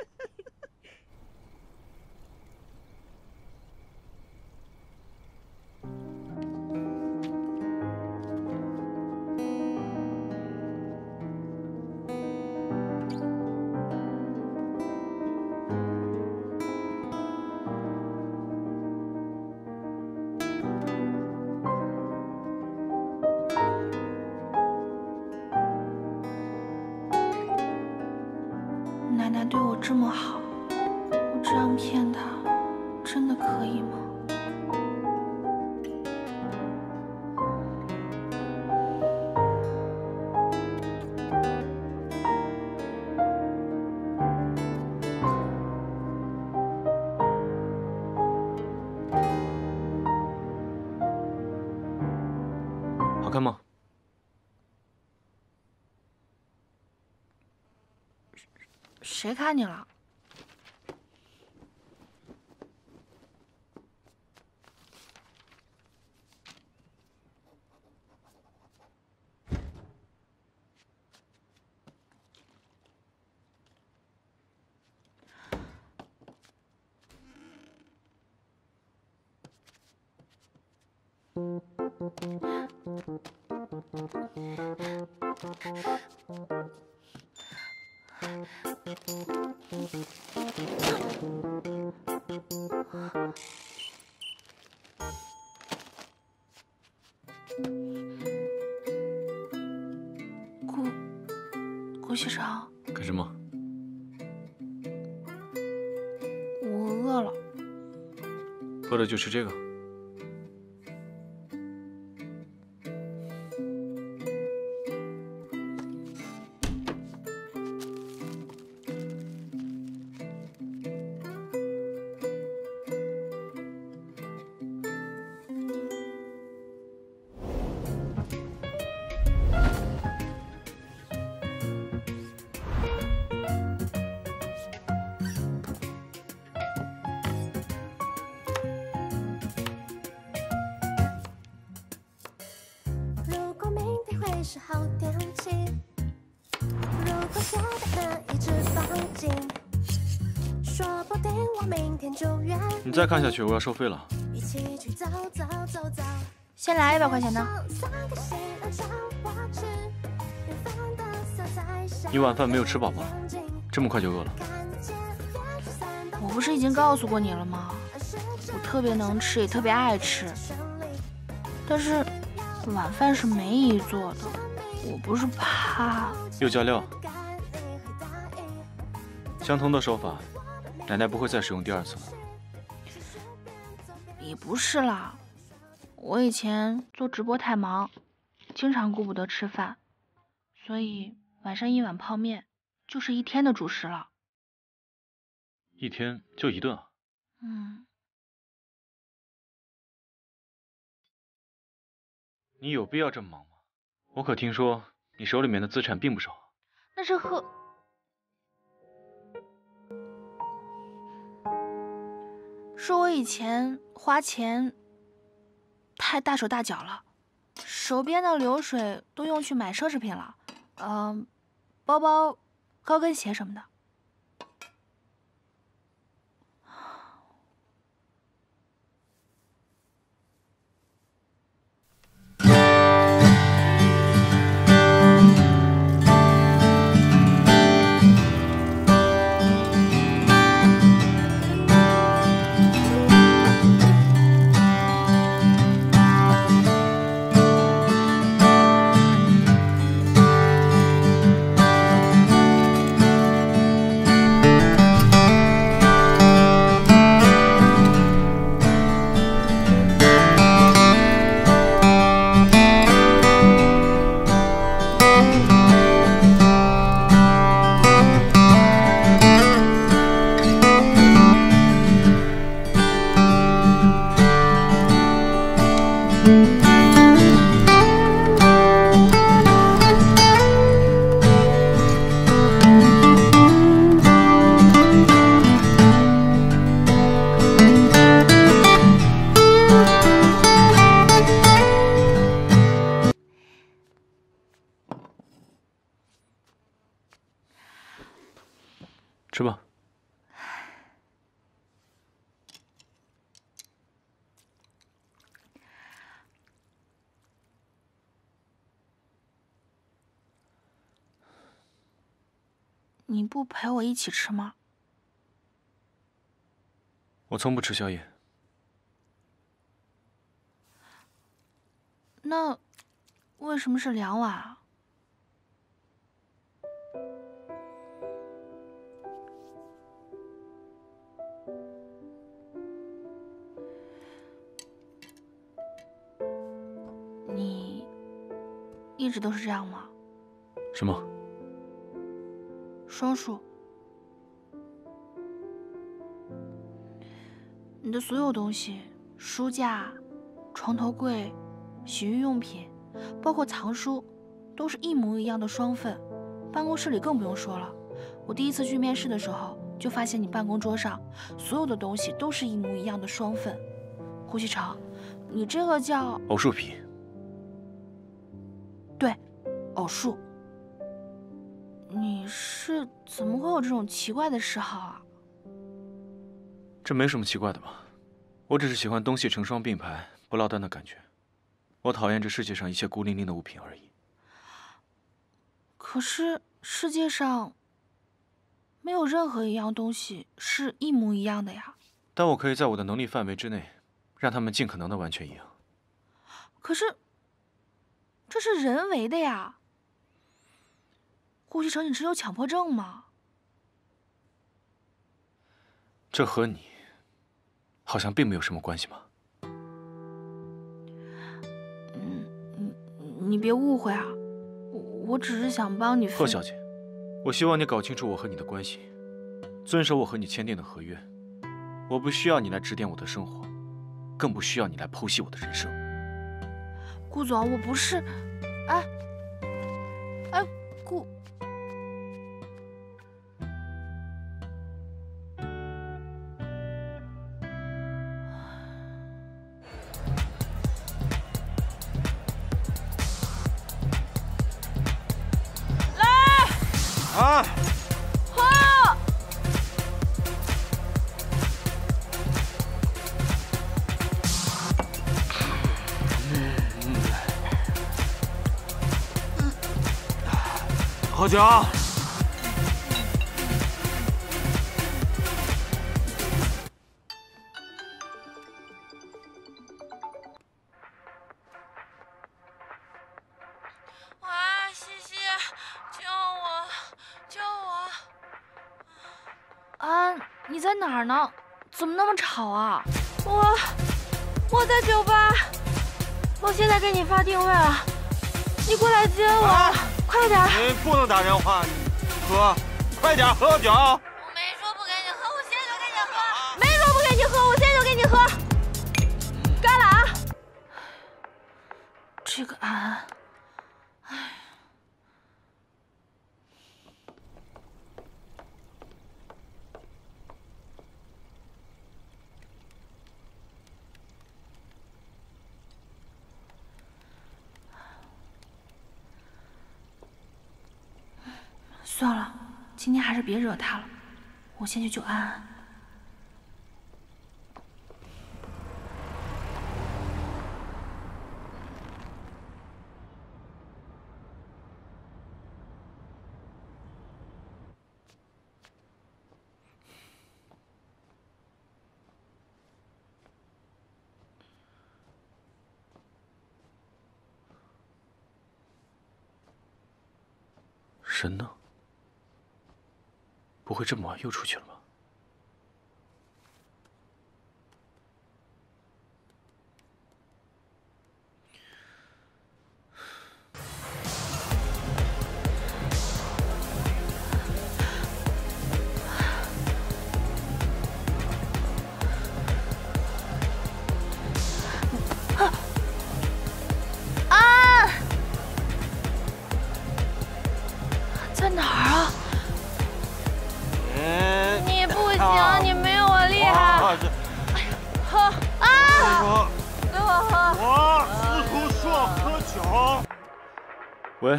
谁看你了？就吃这个。再看下去，我要收费了。一起去走走走走。先来一百块钱的。你晚饭没有吃饱吗？这么快就饿了？我不是已经告诉过你了吗？我特别能吃，也特别爱吃。但是晚饭是梅姨做的，我不是怕又加料。相同的手法，奶奶不会再使用第二次了。也不是啦，我以前做直播太忙，经常顾不得吃饭，所以晚上一碗泡面就是一天的主食了。一天就一顿啊？嗯，你有必要这么忙吗？我可听说你手里面的资产并不少。那是和是我以前花钱太大手大脚了，手边的流水都用去买奢侈品了，嗯，包包、高跟鞋什么的。你不陪我一起吃吗？我从不吃宵夜。那为什么是两碗啊？你一直都是这样吗？什么？双数。你的所有东西，书架、床头柜、洗浴用品，包括藏书，都是一模一样的双份。办公室里更不用说了。我第一次去面试的时候，就发现你办公桌上所有的东西都是一模一样的双份。顾西城，你这个叫偶数品。对，偶数。你是怎么会有这种奇怪的嗜好啊？这没什么奇怪的吧？我只是喜欢东西成双并排、不落单的感觉。我讨厌这世界上一切孤零零的物品而已。可是世界上没有任何一样东西是一模一样的呀。但我可以在我的能力范围之内，让他们尽可能的完全一样。可是这是人为的呀。顾西城，你是有强迫症吗？这和你好像并没有什么关系吧？嗯，你你别误会啊，我我只是想帮你。贺小姐，我希望你搞清楚我和你的关系，遵守我和你签订的合约。我不需要你来指点我的生活，更不需要你来剖析我的人生。顾总，我不是，哎，哎，顾。喝酒。喂，西西，救我，救我！安，你在哪儿呢？怎么那么吵啊？我我在酒吧，我现在给你发定位了，你过来接我，快点！你不能打电话，喝，快点喝酒。我没说不给你喝，我现在就给你喝。没说不给你喝，我现在就给你喝。干了啊！这个安，算了，今天还是别惹他了，我先去救安安。人呢？不会这么晚又出去了吧？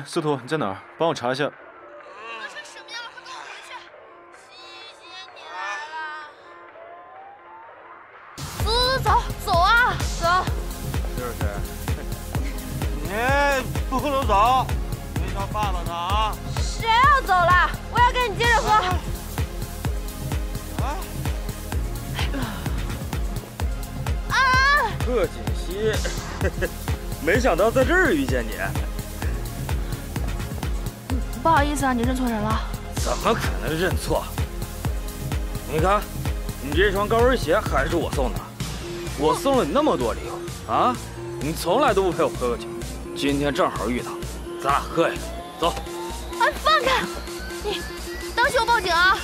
司徒，你在哪儿？帮我查一下。走走走走啊，走！就是，你不能走，没想爸爸他啊！谁要走了？我要跟你接着喝。啊！贺锦熙，没想到在这儿遇见你，不好意思啊，你认错人了。怎么可能认错？你看，你这双高跟鞋还是我送的，我送了你那么多礼物啊，你从来都不陪我喝个酒，今天正好遇到，咱俩喝一个，走。哎，放开！你当心我报警啊！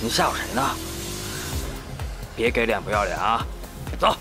你吓唬谁呢？别给脸不要脸啊！走。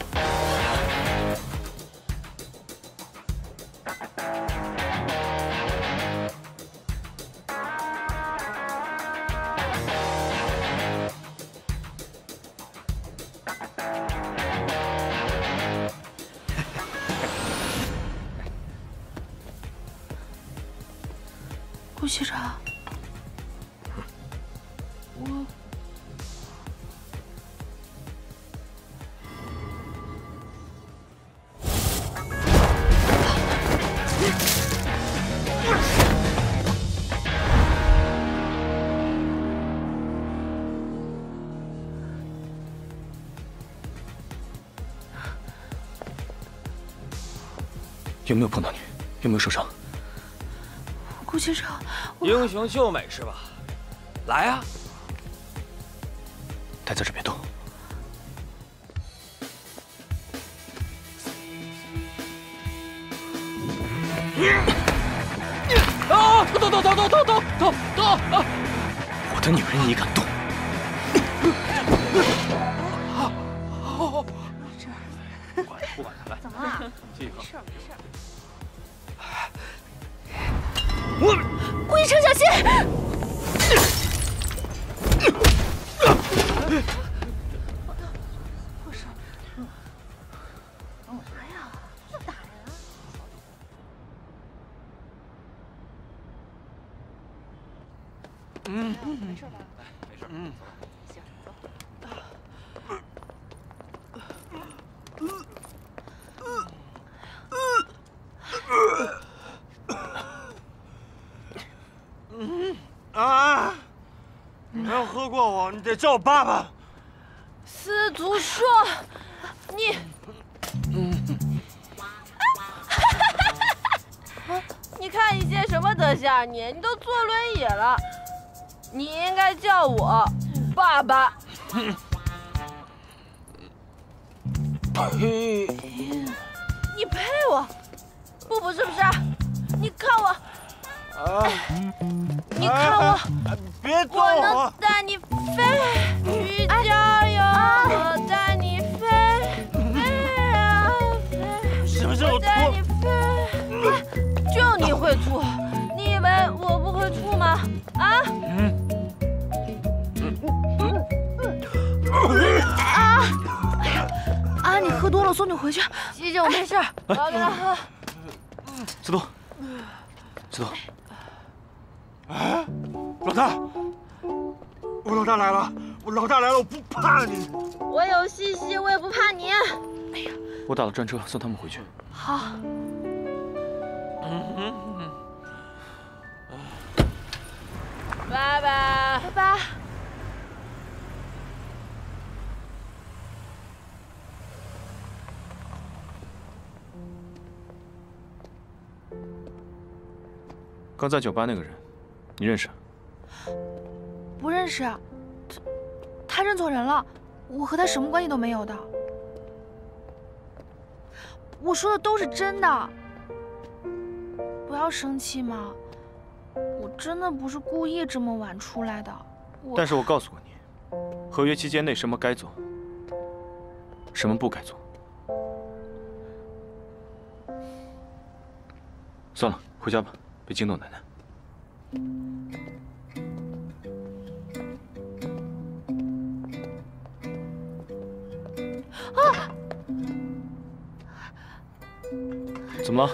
有没有碰到你？有没有受伤？顾先生，英雄救美是吧？来啊！待在这别动。啊！动动动动动动动动动！啊！我的女人你敢动？嗯。没事吧没事嗯啊你要喝过我你得叫我爸爸。司徒硕你。嗯 你看你现什么德行啊？你你都坐轮椅了。你应该叫我爸爸。呸！你配我？不服是不是？你看我，啊！你看我，别动我能带你飞，于家友，我带你飞，飞啊飞，是不是我我带你飞？哎就你会吐，你以为我不会吐吗？啊？啊！哎呀，啊！你喝多了，送你回去。姐姐，我没事，我要给他喝。司徒，司徒，哎，老大，我老大来了，我老大来了，我不怕你。我有西西，我也不怕你。哎呀我打了专车送他们回去。好。拜拜，拜拜。刚在酒吧那个人，你认识？不认识，他他认错人了，我和他什么关系都没有的。我说的都是真的，不要生气嘛，我真的不是故意这么晚出来的。我但是我告诉过你，合约期间内什么该做，什么不该做。算了，回家吧，别惊动奶奶。啊！怎么了？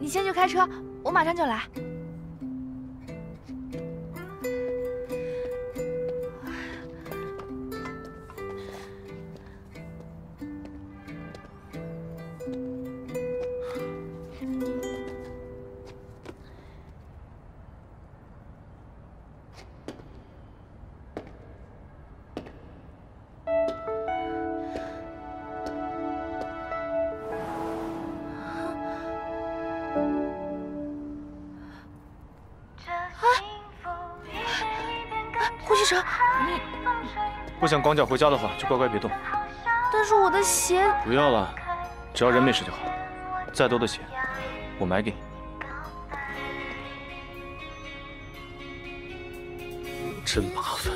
你先去开车，我马上就来。光脚回家的话，就乖乖别动。但是我的鞋……不要了，只要人没事就好。再多的鞋，我买给你。真麻烦。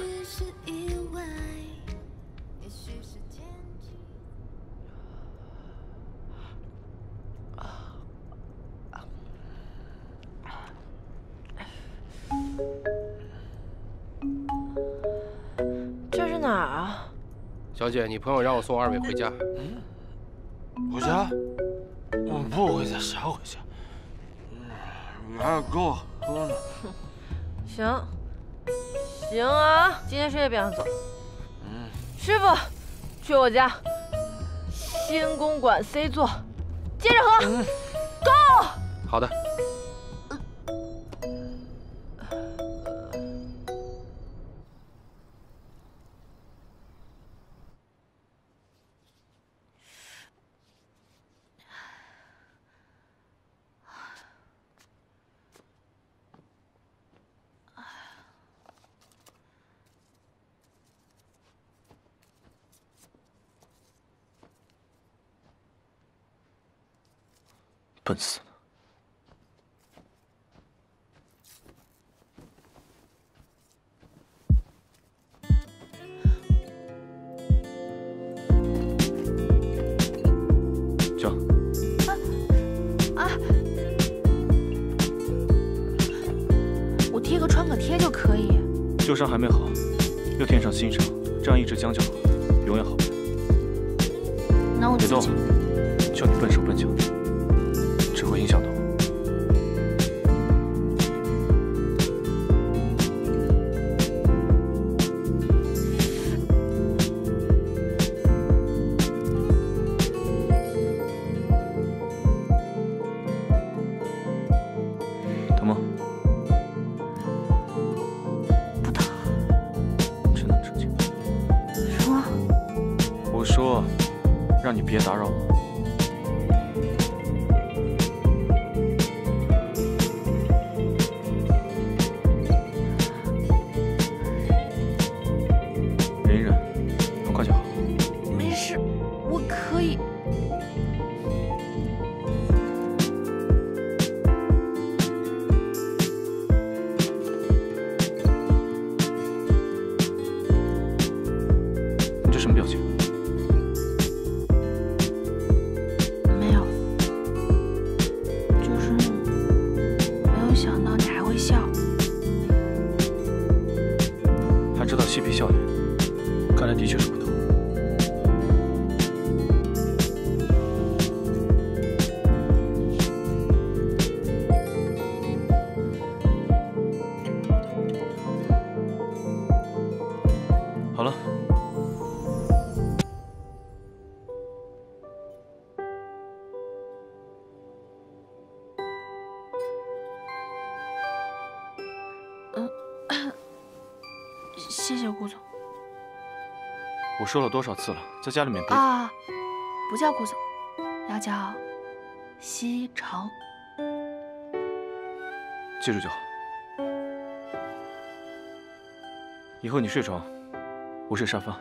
姐，你朋友让我送二位回家。嗯回家？我不回家，啥回家？你还跟我喝呢。行，行啊，今天谁也别想走。嗯，师傅，去我家新公馆 C 座，接着喝。Go！笨死了。叫。啊！我贴个创可贴就可以。旧伤还没好，又添上新伤，这样一直将就永远好不了。别动那我别动。，就你笨手笨脚说了多少次了，在家里面不……啊，不叫顾总，要叫西城。记住就好。以后你睡床，我睡沙发。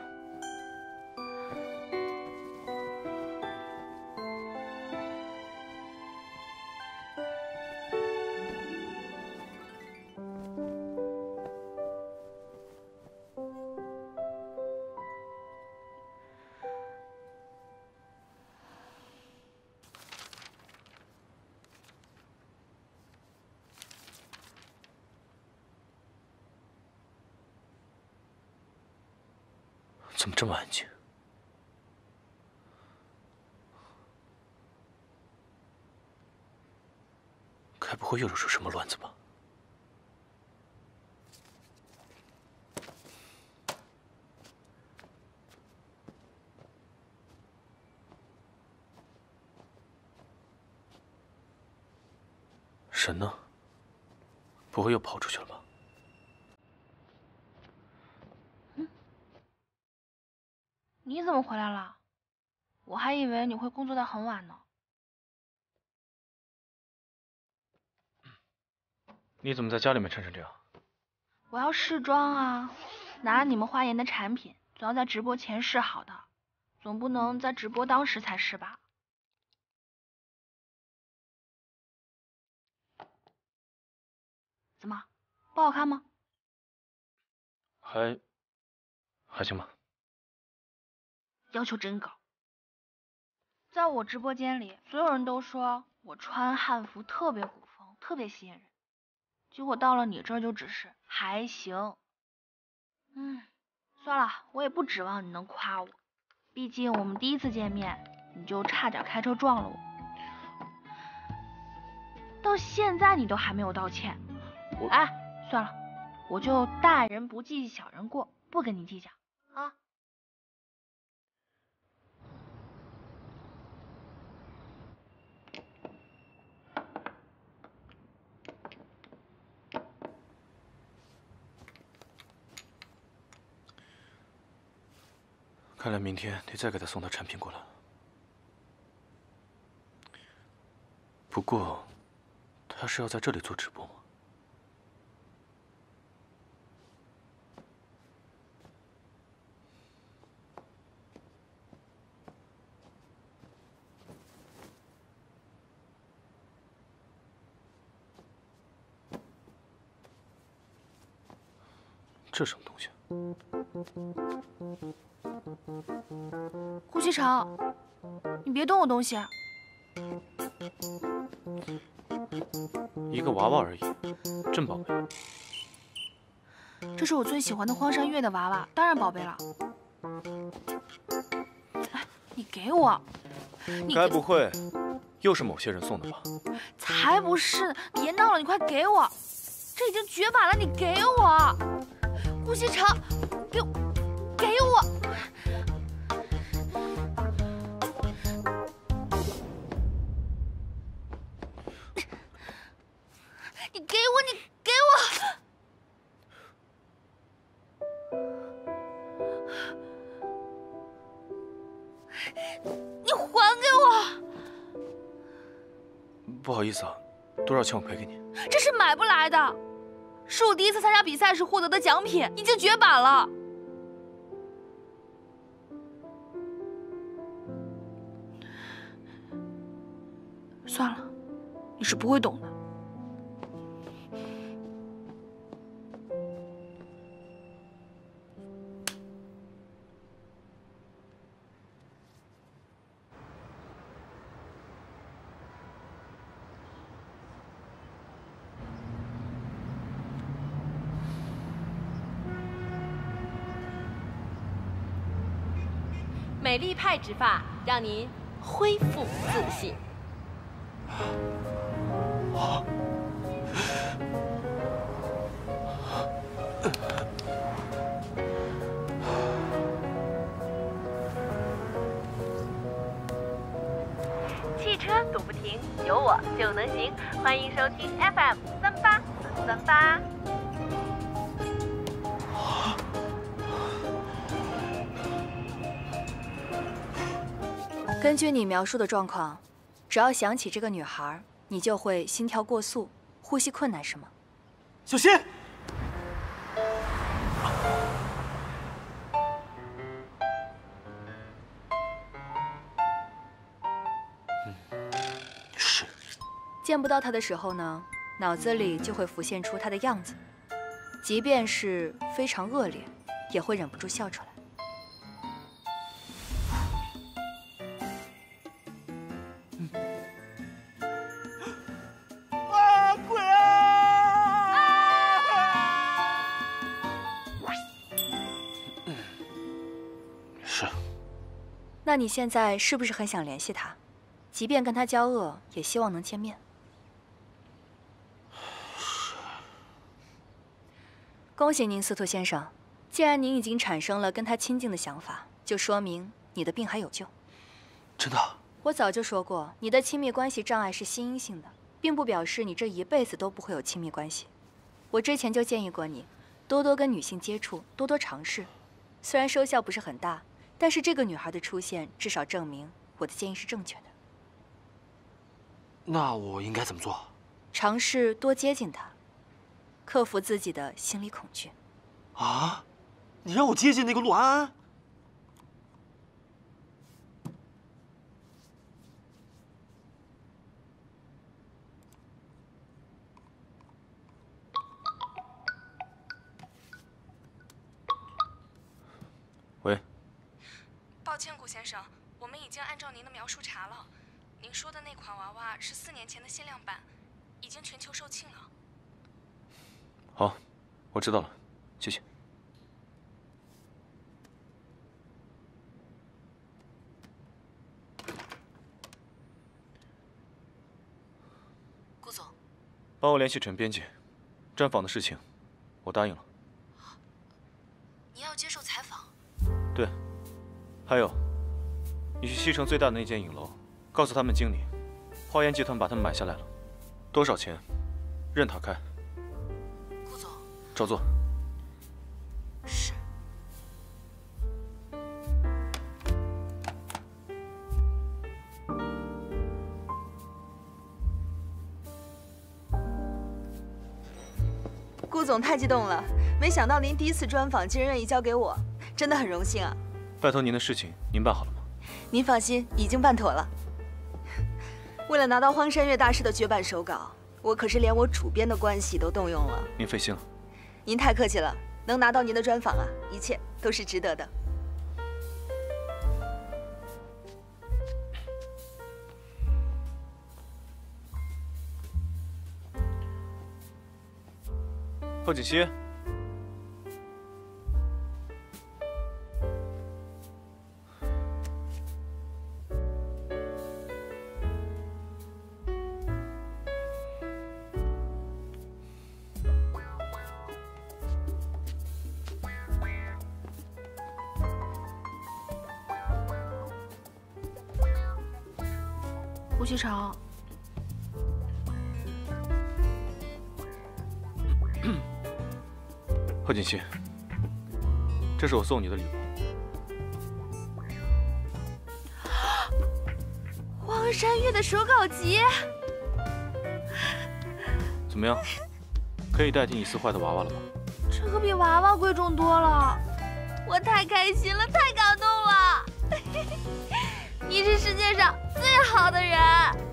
这么安静？该不会又惹出什么乱子吧？神呢？不会又跑出去了吧？你怎么回来了？我还以为你会工作到很晚呢。你怎么在家里面穿成这样？我要试妆啊，拿了你们花颜的产品，总要在直播前试好的，总不能在直播当时才试吧？怎么，不好看吗？还还行吧。要求真高。在我直播间里，所有人都说我穿汉服特别古风，特别吸引人。结果到了你这儿就只是还行。嗯，算了，我也不指望你能夸我，毕竟我们第一次见面你就差点开车撞了我，到现在你都还没有道歉。哎，算了，我就大人不计小人过，不跟你计较看来明天得再给他送套产品过来。不过，他是要在这里做直播吗？这什么东西？顾西城，你别动我东西。一个娃娃而已，真宝贝。这是我最喜欢的荒山月的娃娃，当然宝贝了。哎，你给我！你该不会又是某些人送的吧？才不是！别闹了，你快给我！这已经绝版了，你给我！顾西城，给我。你给我你给我。你还给我。不好意思啊多少钱我赔给你？这是买不来的。是我第一次参加比赛时获得的奖品已经绝版了。是不会懂的。美丽派植发，让您恢复自信。欢迎收听 FM 三八四三八。根据你描述的状况，只要想起这个女孩，你就会心跳过速、呼吸困难，是吗？小心！见不到他的时候呢，脑子里就会浮现出他的样子，即便是非常恶劣，也会忍不住笑出来。是。那你现在是不是很想联系他？即便跟他交恶，也希望能见面。恭喜您，司徒先生。既然您已经产生了跟他亲近的想法，就说明你的病还有救。真的？我早就说过，你的亲密关系障碍是心因性的，并不表示你这一辈子都不会有亲密关系。我之前就建议过你，多多跟女性接触，多多尝试。虽然收效不是很大，但是这个女孩的出现至少证明我的建议是正确的。那我应该怎么做？尝试多接近她，克服自己的心理恐惧。啊？你让我接近那个陆安安？喂，抱歉，顾先生，我们已经按照您的描述查了，您说的那款娃娃是四年前的限量版，已经全球售罄了。好，我知道了，谢谢。顾总，帮我联系陈编辑，专访的事情，我答应了。你要接受采访？对，还有，你去西城最大的那间影楼，告诉他们经理，花园集团把他们买下来了，多少钱，任他开。照做。是。顾总太激动了，没想到您第一次专访竟然愿意交给我，真的很荣幸啊！拜托您的事情，您办好了吗？您放心，已经办妥了。为了拿到荒山月大师的绝版手稿，我可是连我主编的关系都动用了。您费心了。您太客气了，能拿到您的专访啊，一切都是值得的。贺锦熙，常。贺锦溪，这是我送你的礼物。荒山月的手稿集，怎么样？可以代替你撕坏的娃娃了吗？这可比娃娃贵重多了，我太开心了，太感动了。你是世界上最好的人。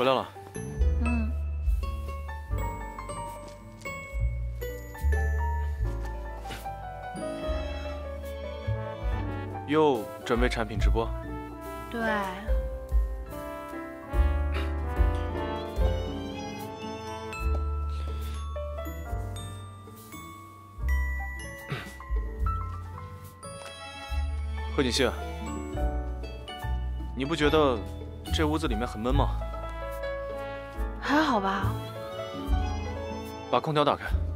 回来了。嗯。又准备产品直播。对。贺锦信，你不觉得这屋子里面很闷吗？把空调打开。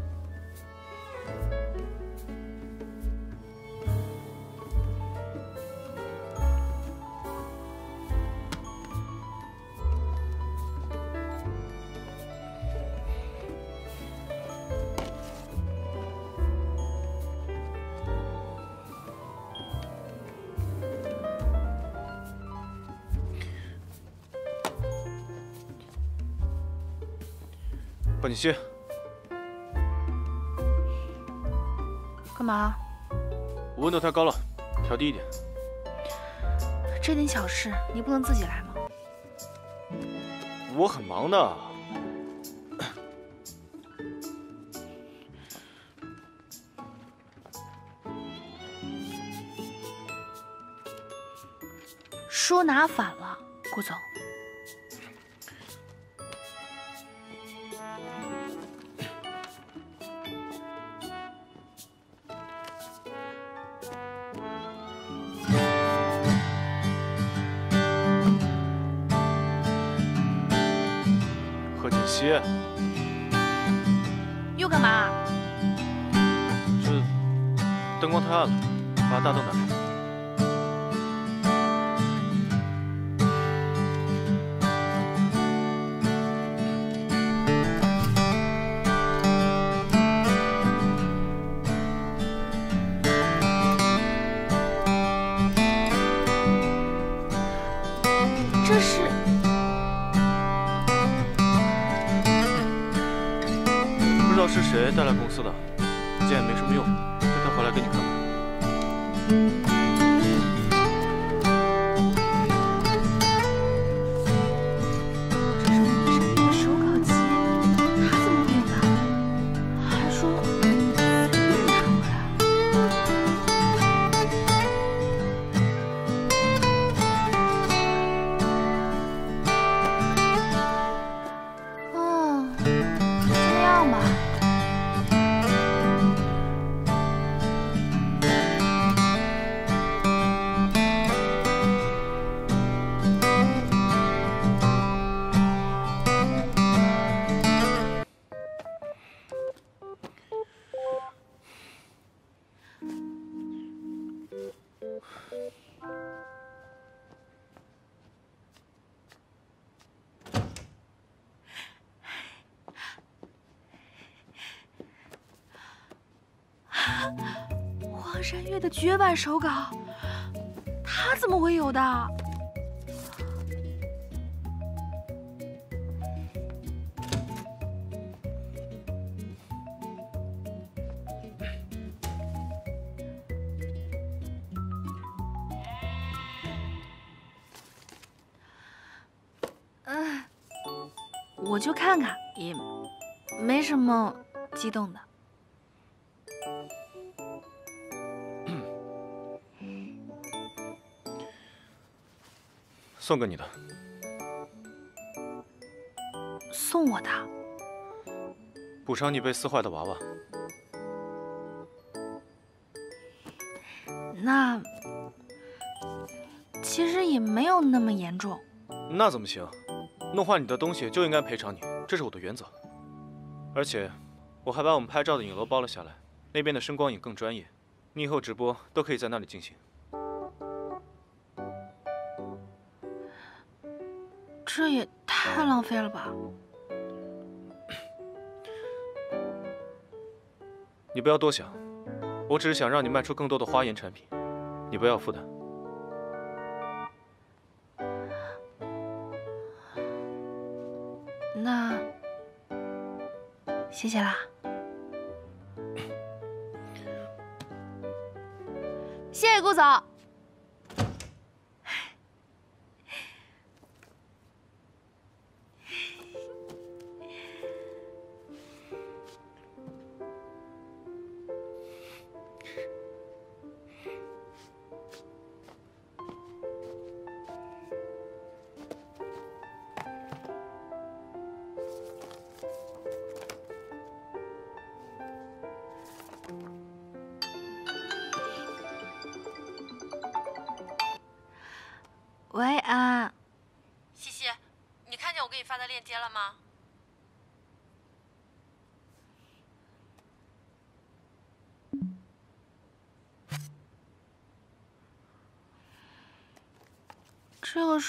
温度太高了调低一点。这点小事你不能自己来吗？我很忙的。书拿反了。大洞的绝版手稿送给你的。送我的？补偿你被撕坏的娃娃。那其实也没有那么严重。那怎么行？弄坏你的东西就应该赔偿你这是我的原则。而且我还把我们拍照的影楼包了下来那边的声光影更专业。你以后直播都可以在那里进行。这也太浪费了吧！你不要多想，我只是想让你卖出更多的花颜产品，你不要负担。那谢谢啦，谢谢顾总。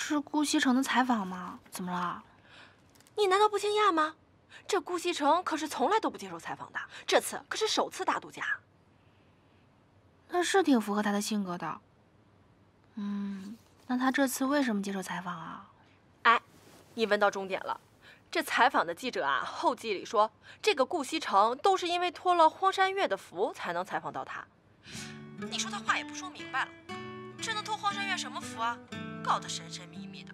是顾西城的采访吗？怎么了？你难道不惊讶吗？这顾西城可是从来都不接受采访的，这次可是首次大度假。那是挺符合他的性格的。嗯，那他这次为什么接受采访啊？哎，你问到重点了。这采访的记者啊，后记里说，这个顾西城都是因为托了荒山月的福才能采访到他。你说他话也不说明白了，这能托荒山月什么福啊？搞得神神秘秘的。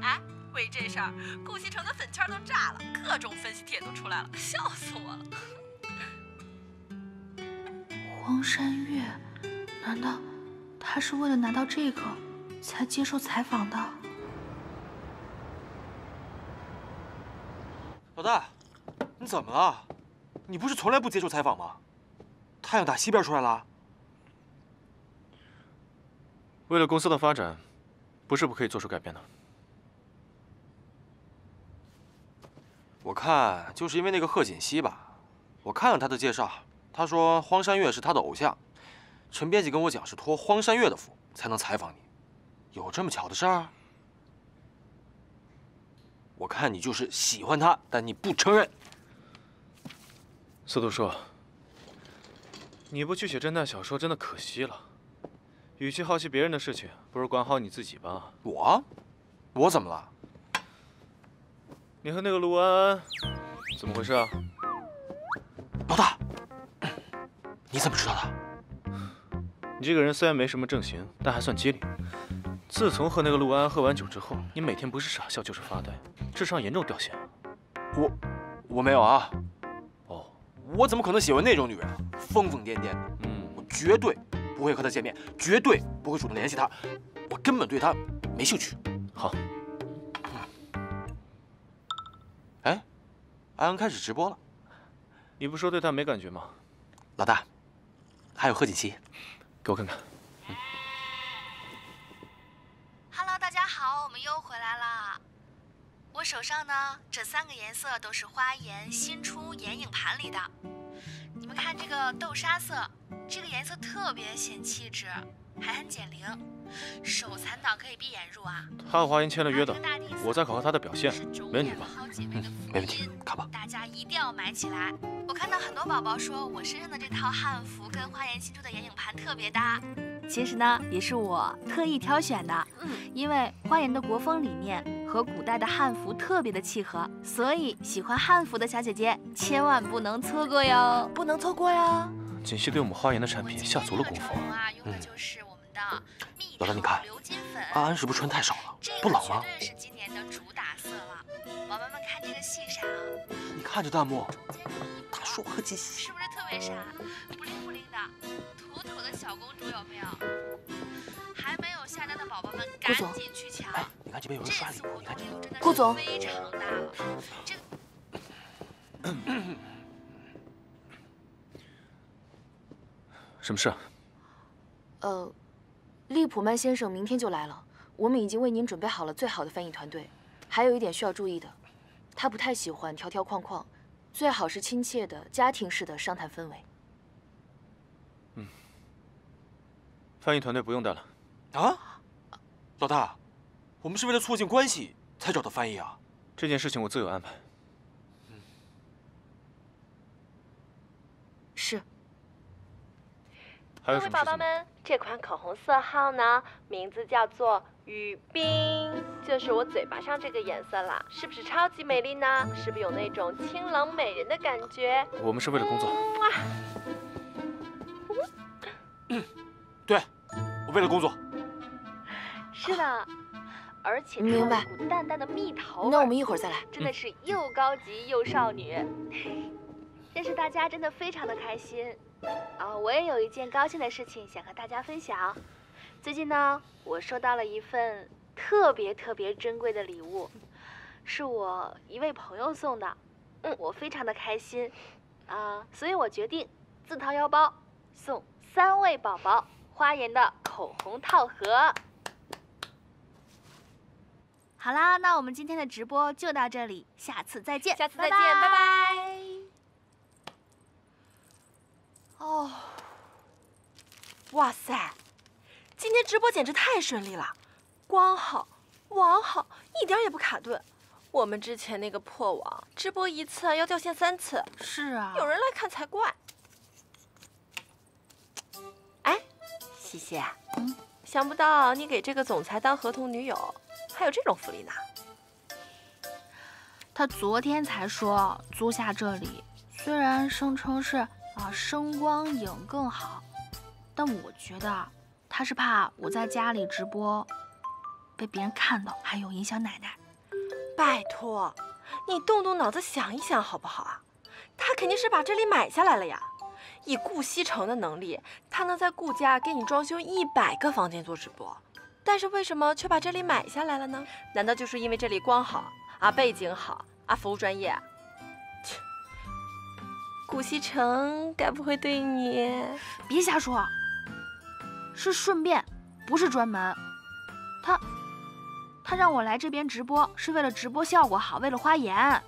哎，为这事儿，顾西城的粉圈都炸了，各种分析帖都出来了，笑死我了。荒山月，难道他是为了拿到这个才接受采访的？老大，你怎么了？你不是从来不接受采访吗？太阳打西边出来了。为了公司的发展，不是不可以做出改变的。我看就是因为那个贺锦熙吧，我看了他的介绍，他说荒山月是他的偶像，陈编辑跟我讲是托荒山月的福才能采访你，有这么巧的事儿？我看你就是喜欢他，但你不承认。司徒叔，你不去写侦探小说真的可惜了。与其好奇别人的事情，不如管好你自己吧。我？我怎么了？你和那个陆安安怎么回事啊？老大，你怎么知道的？你这个人虽然没什么正形，但还算机灵。自从和那个陆安安喝完酒之后，你每天不是傻笑就是发呆，智商严重掉线。我我没有啊。哦，我怎么可能喜欢那种女人啊？疯疯癫癫的。嗯，我绝对不会和他见面，绝对不会主动联系他，我根本对他没兴趣。好。哎，安安开始直播了，你不说对他没感觉吗？老大，还有贺锦熙，给我看看。Hello，大家好，我们又回来了。我手上呢，这三个颜色都是花颜新出眼影盘里的。你们看这个豆沙色，这个颜色特别显气质，还很减龄，手残党可以闭眼入啊。他和华研签了约的，我在考核他的表现，没问题吧？嗯，没问题，看吧。大家一定要买起来。我看到很多宝宝说我身上的这套汉服跟花颜新出的眼影盘特别搭。其实呢，也是我特意挑选的，嗯，因为花颜的国风理念和古代的汉服特别的契合，所以喜欢汉服的小姐姐千万不能错过哟，不能错过哟。锦溪对我们花颜的产品下足了功夫。嗯。老大，你看，安安是不是穿太少了？不冷吗？绝对是今年的主打色了。宝宝们看这个细闪，你看这弹幕，他说贺锦熙是不是特别闪？不灵不灵的，土土的小公主有没有？还没有下单的宝宝们赶紧去抢。哎，你看。这边有人刷礼物，你看这个。顾总，非常大了。这 什么事啊？呃，利普曼先生明天就来了，我们已经为您准备好了最好的翻译团队。还有一点需要注意的，他不太喜欢条条框框，最好是亲切的家庭式的商谈氛围。嗯，翻译团队不用带了。啊，老大，我们是为了促进关系才找的翻译啊。这件事情我自有安排。嗯是。还有各位什么事情吗？宝宝们，这款口红色号呢，名字叫做雨冰，就是我嘴巴上这个颜色啦，是不是超级美丽呢？是不是有那种清冷美人的感觉？我们是为了工作。对，我为了工作。是的，而且它明白有股淡淡的蜜桃那我们一会儿再来。真的是又高级又少女。认识大家真的非常的开心啊！我也有一件高兴的事情想和大家分享。最近呢，我收到了一份特别特别珍贵的礼物，是我一位朋友送的，嗯，我非常的开心啊，所以我决定自掏腰包送三位宝宝花颜的口红套盒。好啦，那我们今天的直播就到这里，下次再见，下次再见，拜拜。哦，哇塞，今天直播简直太顺利了，光好，网好，一点也不卡顿。我们之前那个破网，直播一次要掉线三次。是啊，有人来看才怪。哎，西西，嗯，想不到你给这个总裁当合同女友，还有这种福利呢。他昨天才说租下这里，虽然声称是啊声光影更好，但我觉得他是怕我在家里直播被别人看到，还有影响奶奶。拜托，你动动脑子想一想好不好啊？他肯定是把这里买下来了呀。以顾西城的能力，他能在顾家给你装修一百个房间做直播，但是为什么却把这里买下来了呢？难道就是因为这里光好啊，背景好啊，服务专业啊？切，顾西城该不会对你……别瞎说，是顺便，不是专门。他他让我来这边直播，是为了直播效果好，为了花颜。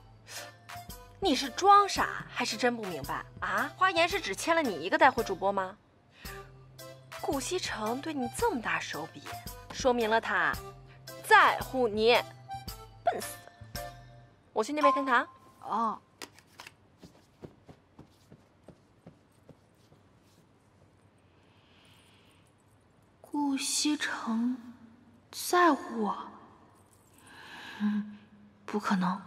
你是装傻还是真不明白啊？花颜是只签了你一个带货主播吗？顾西城对你这么大手笔，说明了他在乎你。笨死的！我去那边看看啊。哦。顾西城在乎我？嗯，不可能。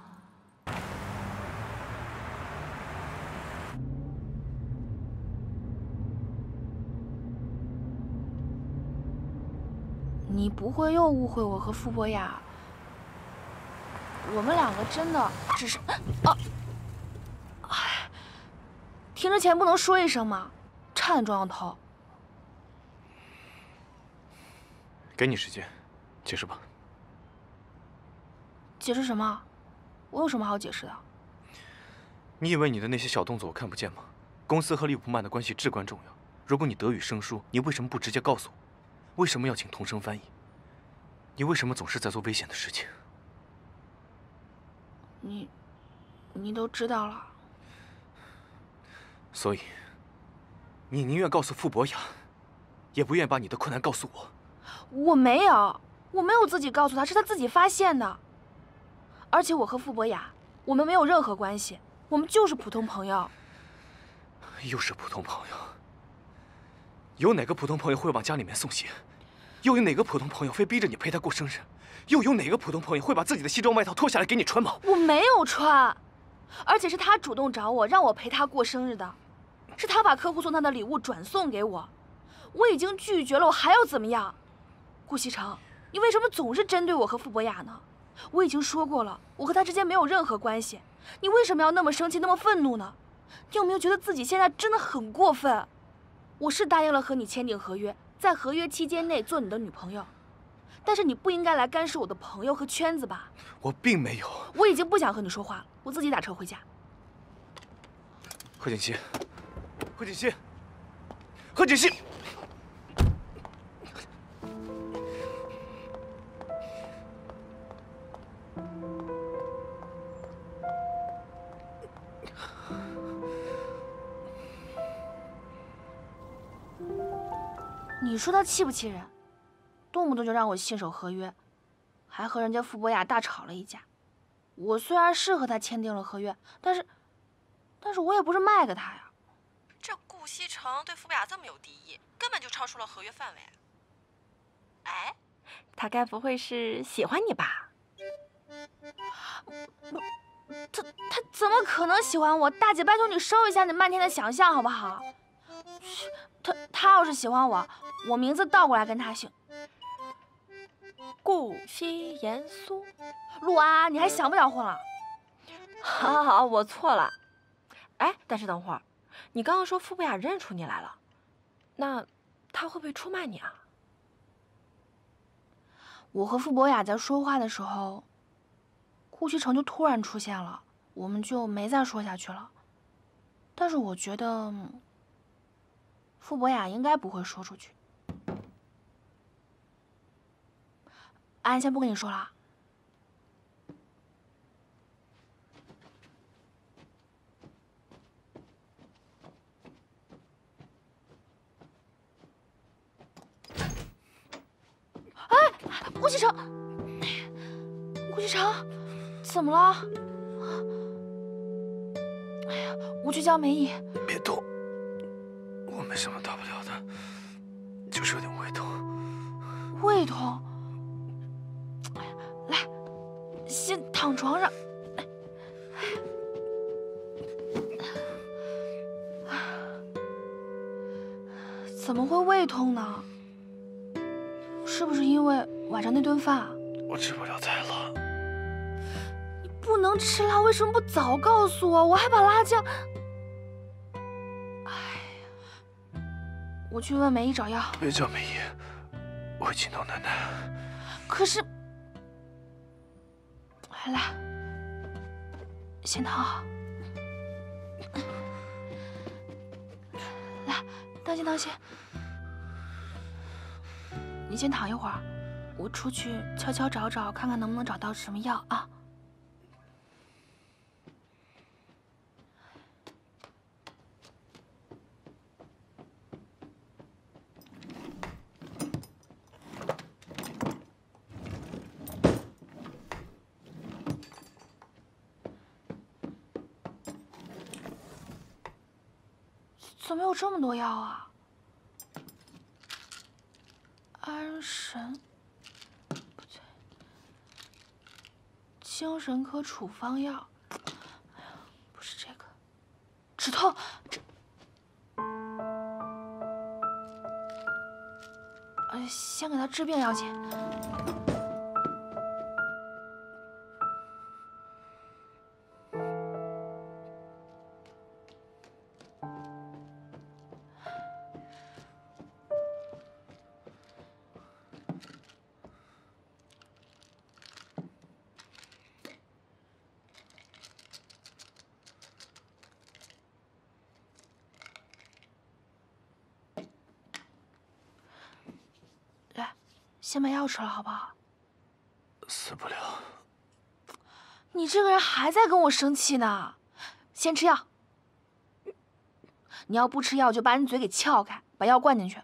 你不会又误会我和傅博雅？我们两个真的只是……啊！哎，停之前不能说一声吗？差点撞上头。给你时间，解释吧。解释什么？我有什么好解释的？你以为你的那些小动作我看不见吗？公司和利普曼的关系至关重要。如果你德语生疏，你为什么不直接告诉我？为什么要请同声翻译？你为什么总是在做危险的事情？你，你都知道了。所以，你宁愿告诉傅博雅，也不愿把你的困难告诉我。我没有，我没有自己告诉他，是他自己发现的。而且我和傅博雅，我们没有任何关系，我们就是普通朋友。又是普通朋友。有哪个普通朋友会往家里面送鞋？又有哪个普通朋友非逼着你陪他过生日？又有哪个普通朋友会把自己的西装外套脱下来给你穿吗？我没有穿，而且是他主动找我，让我陪他过生日的，是他把客户送他的礼物转送给我，我已经拒绝了，我还要怎么样？顾西城，你为什么总是针对我和傅博雅呢？我已经说过了，我和他之间没有任何关系，你为什么要那么生气，那么愤怒呢？你有没有觉得自己现在真的很过分？我是答应了和你签订合约，在合约期间内做你的女朋友，但是你不应该来干涉我的朋友和圈子吧？我并没有。我已经不想和你说话了，我自己打车回家。贺锦熙，贺锦熙，贺锦熙。你说他气不气人？动不动就让我信守合约，还和人家傅博雅大吵了一架。我虽然是和他签订了合约，但是，但是我也不是卖给他呀。这顾西城对傅博雅这么有敌意，根本就超出了合约范围。哎，他该不会是喜欢你吧？他他怎么可能喜欢我？大姐，拜托你收一下你漫天的想象好不好？他他要是喜欢我，我名字倒过来跟他姓。顾惜言苏，陆安，你还想不想混了？好，好，好，我错了。哎，但是等会儿，你刚刚说傅博雅认出你来了，那他会不会出卖你啊？我和傅博雅在说话的时候，顾西城就突然出现了，我们就没再说下去了。但是我觉得，傅博雅应该不会说出去。安，先不跟你说了。哎，顾西城，顾西城，怎么了？哎呀，我去叫梅姨。别动，我没什么大不了的，就是有点胃痛。胃痛。来先躺床上。怎么会胃痛呢？是不是因为晚上那顿饭？我吃不了太辣。你不能吃辣，为什么不早告诉我？我还把辣酱……我去问梅姨找药。别叫梅姨，我会惊动奶奶。可是。来，先躺好。来，当心当心。你先躺一会儿，我出去悄悄找找，看看能不能找到什么药啊。怎么这么多药啊？安神不对，精神科处方药。不是这个，止痛。这，先给他治病要紧。吃了，好不好？死不了。你这个人还在跟我生气呢。先吃药。你要不吃药，就把你嘴给撬开，把药灌进去。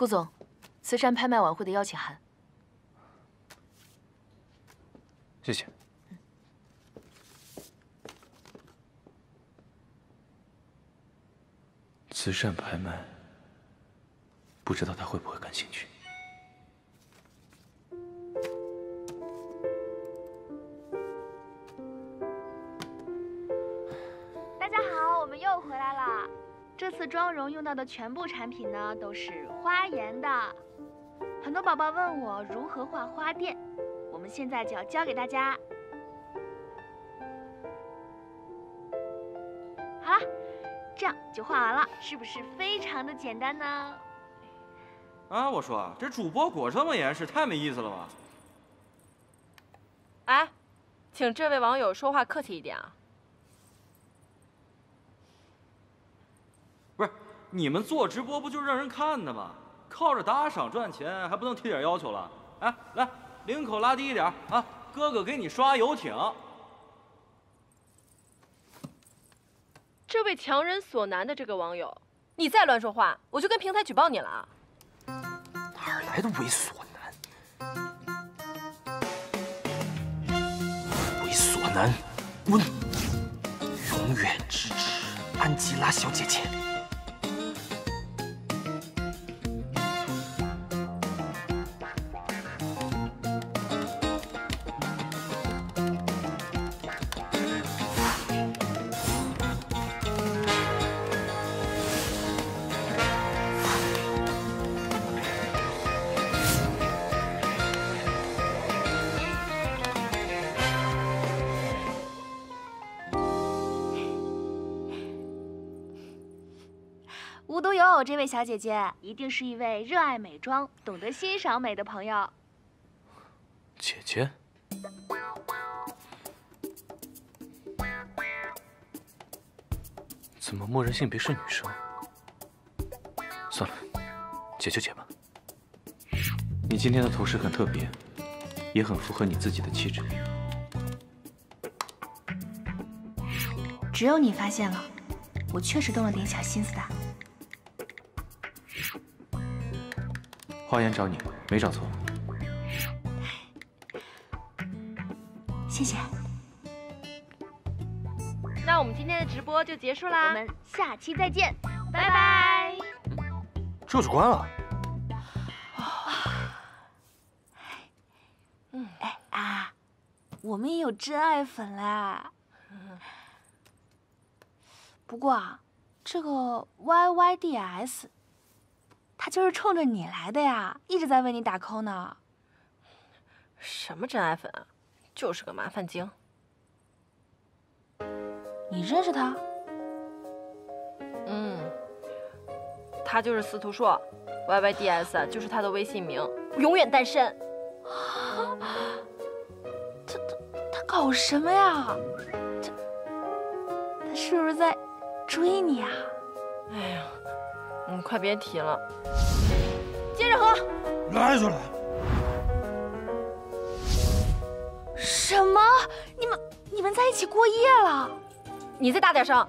顾总慈善拍卖晚会的邀请函。谢谢。慈善拍卖不知道他会不会感兴趣。大家好我们又回来了。这次妆容用到的全部产品呢都是花颜的。很多宝宝问我如何画花店我们现在就要教给大家。好了这样就画完了是不是非常的简单呢？啊我说这主播裹这么严实太没意思了吧？哎请这位网友说话客气一点啊。你们做直播不就是让人看的吗？靠着打赏赚钱，还不能提点要求了？哎，来，领口拉低一点啊，哥哥给你刷游艇。这位强人所难的这个网友，你再乱说话，我就跟平台举报你了啊！哪儿来的猥琐男？猥琐男，滚！永远支持安吉拉小姐姐。这位小姐姐一定是一位热爱美妆、懂得欣赏美的朋友。姐姐，怎么默认性别是女生？算了，解就解吧。你今天的头饰很特别，也很符合你自己的气质。只有你发现了，我确实动了点小心思的。花颜找你，没找错。谢谢。那我们今天的直播就结束啦，我们下期再见，拜拜。这就关了。嗯，哎啊，我们也有真爱粉啦。不过啊，这个 YYDS，他就是冲着你来的呀，一直在为你打 call 呢。什么真爱粉啊，就是个麻烦精。你认识他？嗯，他就是司徒硕，YYDS 就是他的微信名，永远单身。他他他搞什么呀？他他是不是在追你啊？哎呀，你快别提了。接着喝。来就来。什么？你们你们在一起过夜了？你再大点声！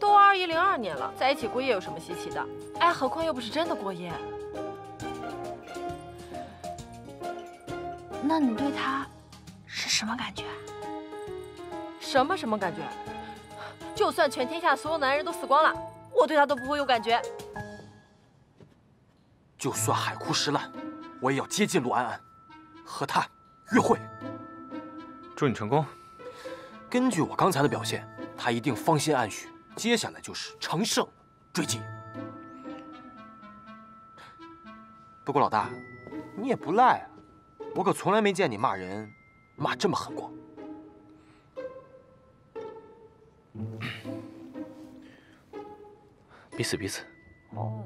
都二一零二年了，在一起过夜有什么稀奇的？哎，何况又不是真的过夜。那你对他是什么感觉？什么什么感觉？就算全天下所有男人都死光了，我对他都不会有感觉。就算海枯石烂，我也要接近陆安安，和他约会。祝你成功。根据我刚才的表现，他一定芳心暗许，接下来就是乘胜追击。不过老大，你也不赖啊，我可从来没见你骂人骂这么狠过。彼此彼此。哦。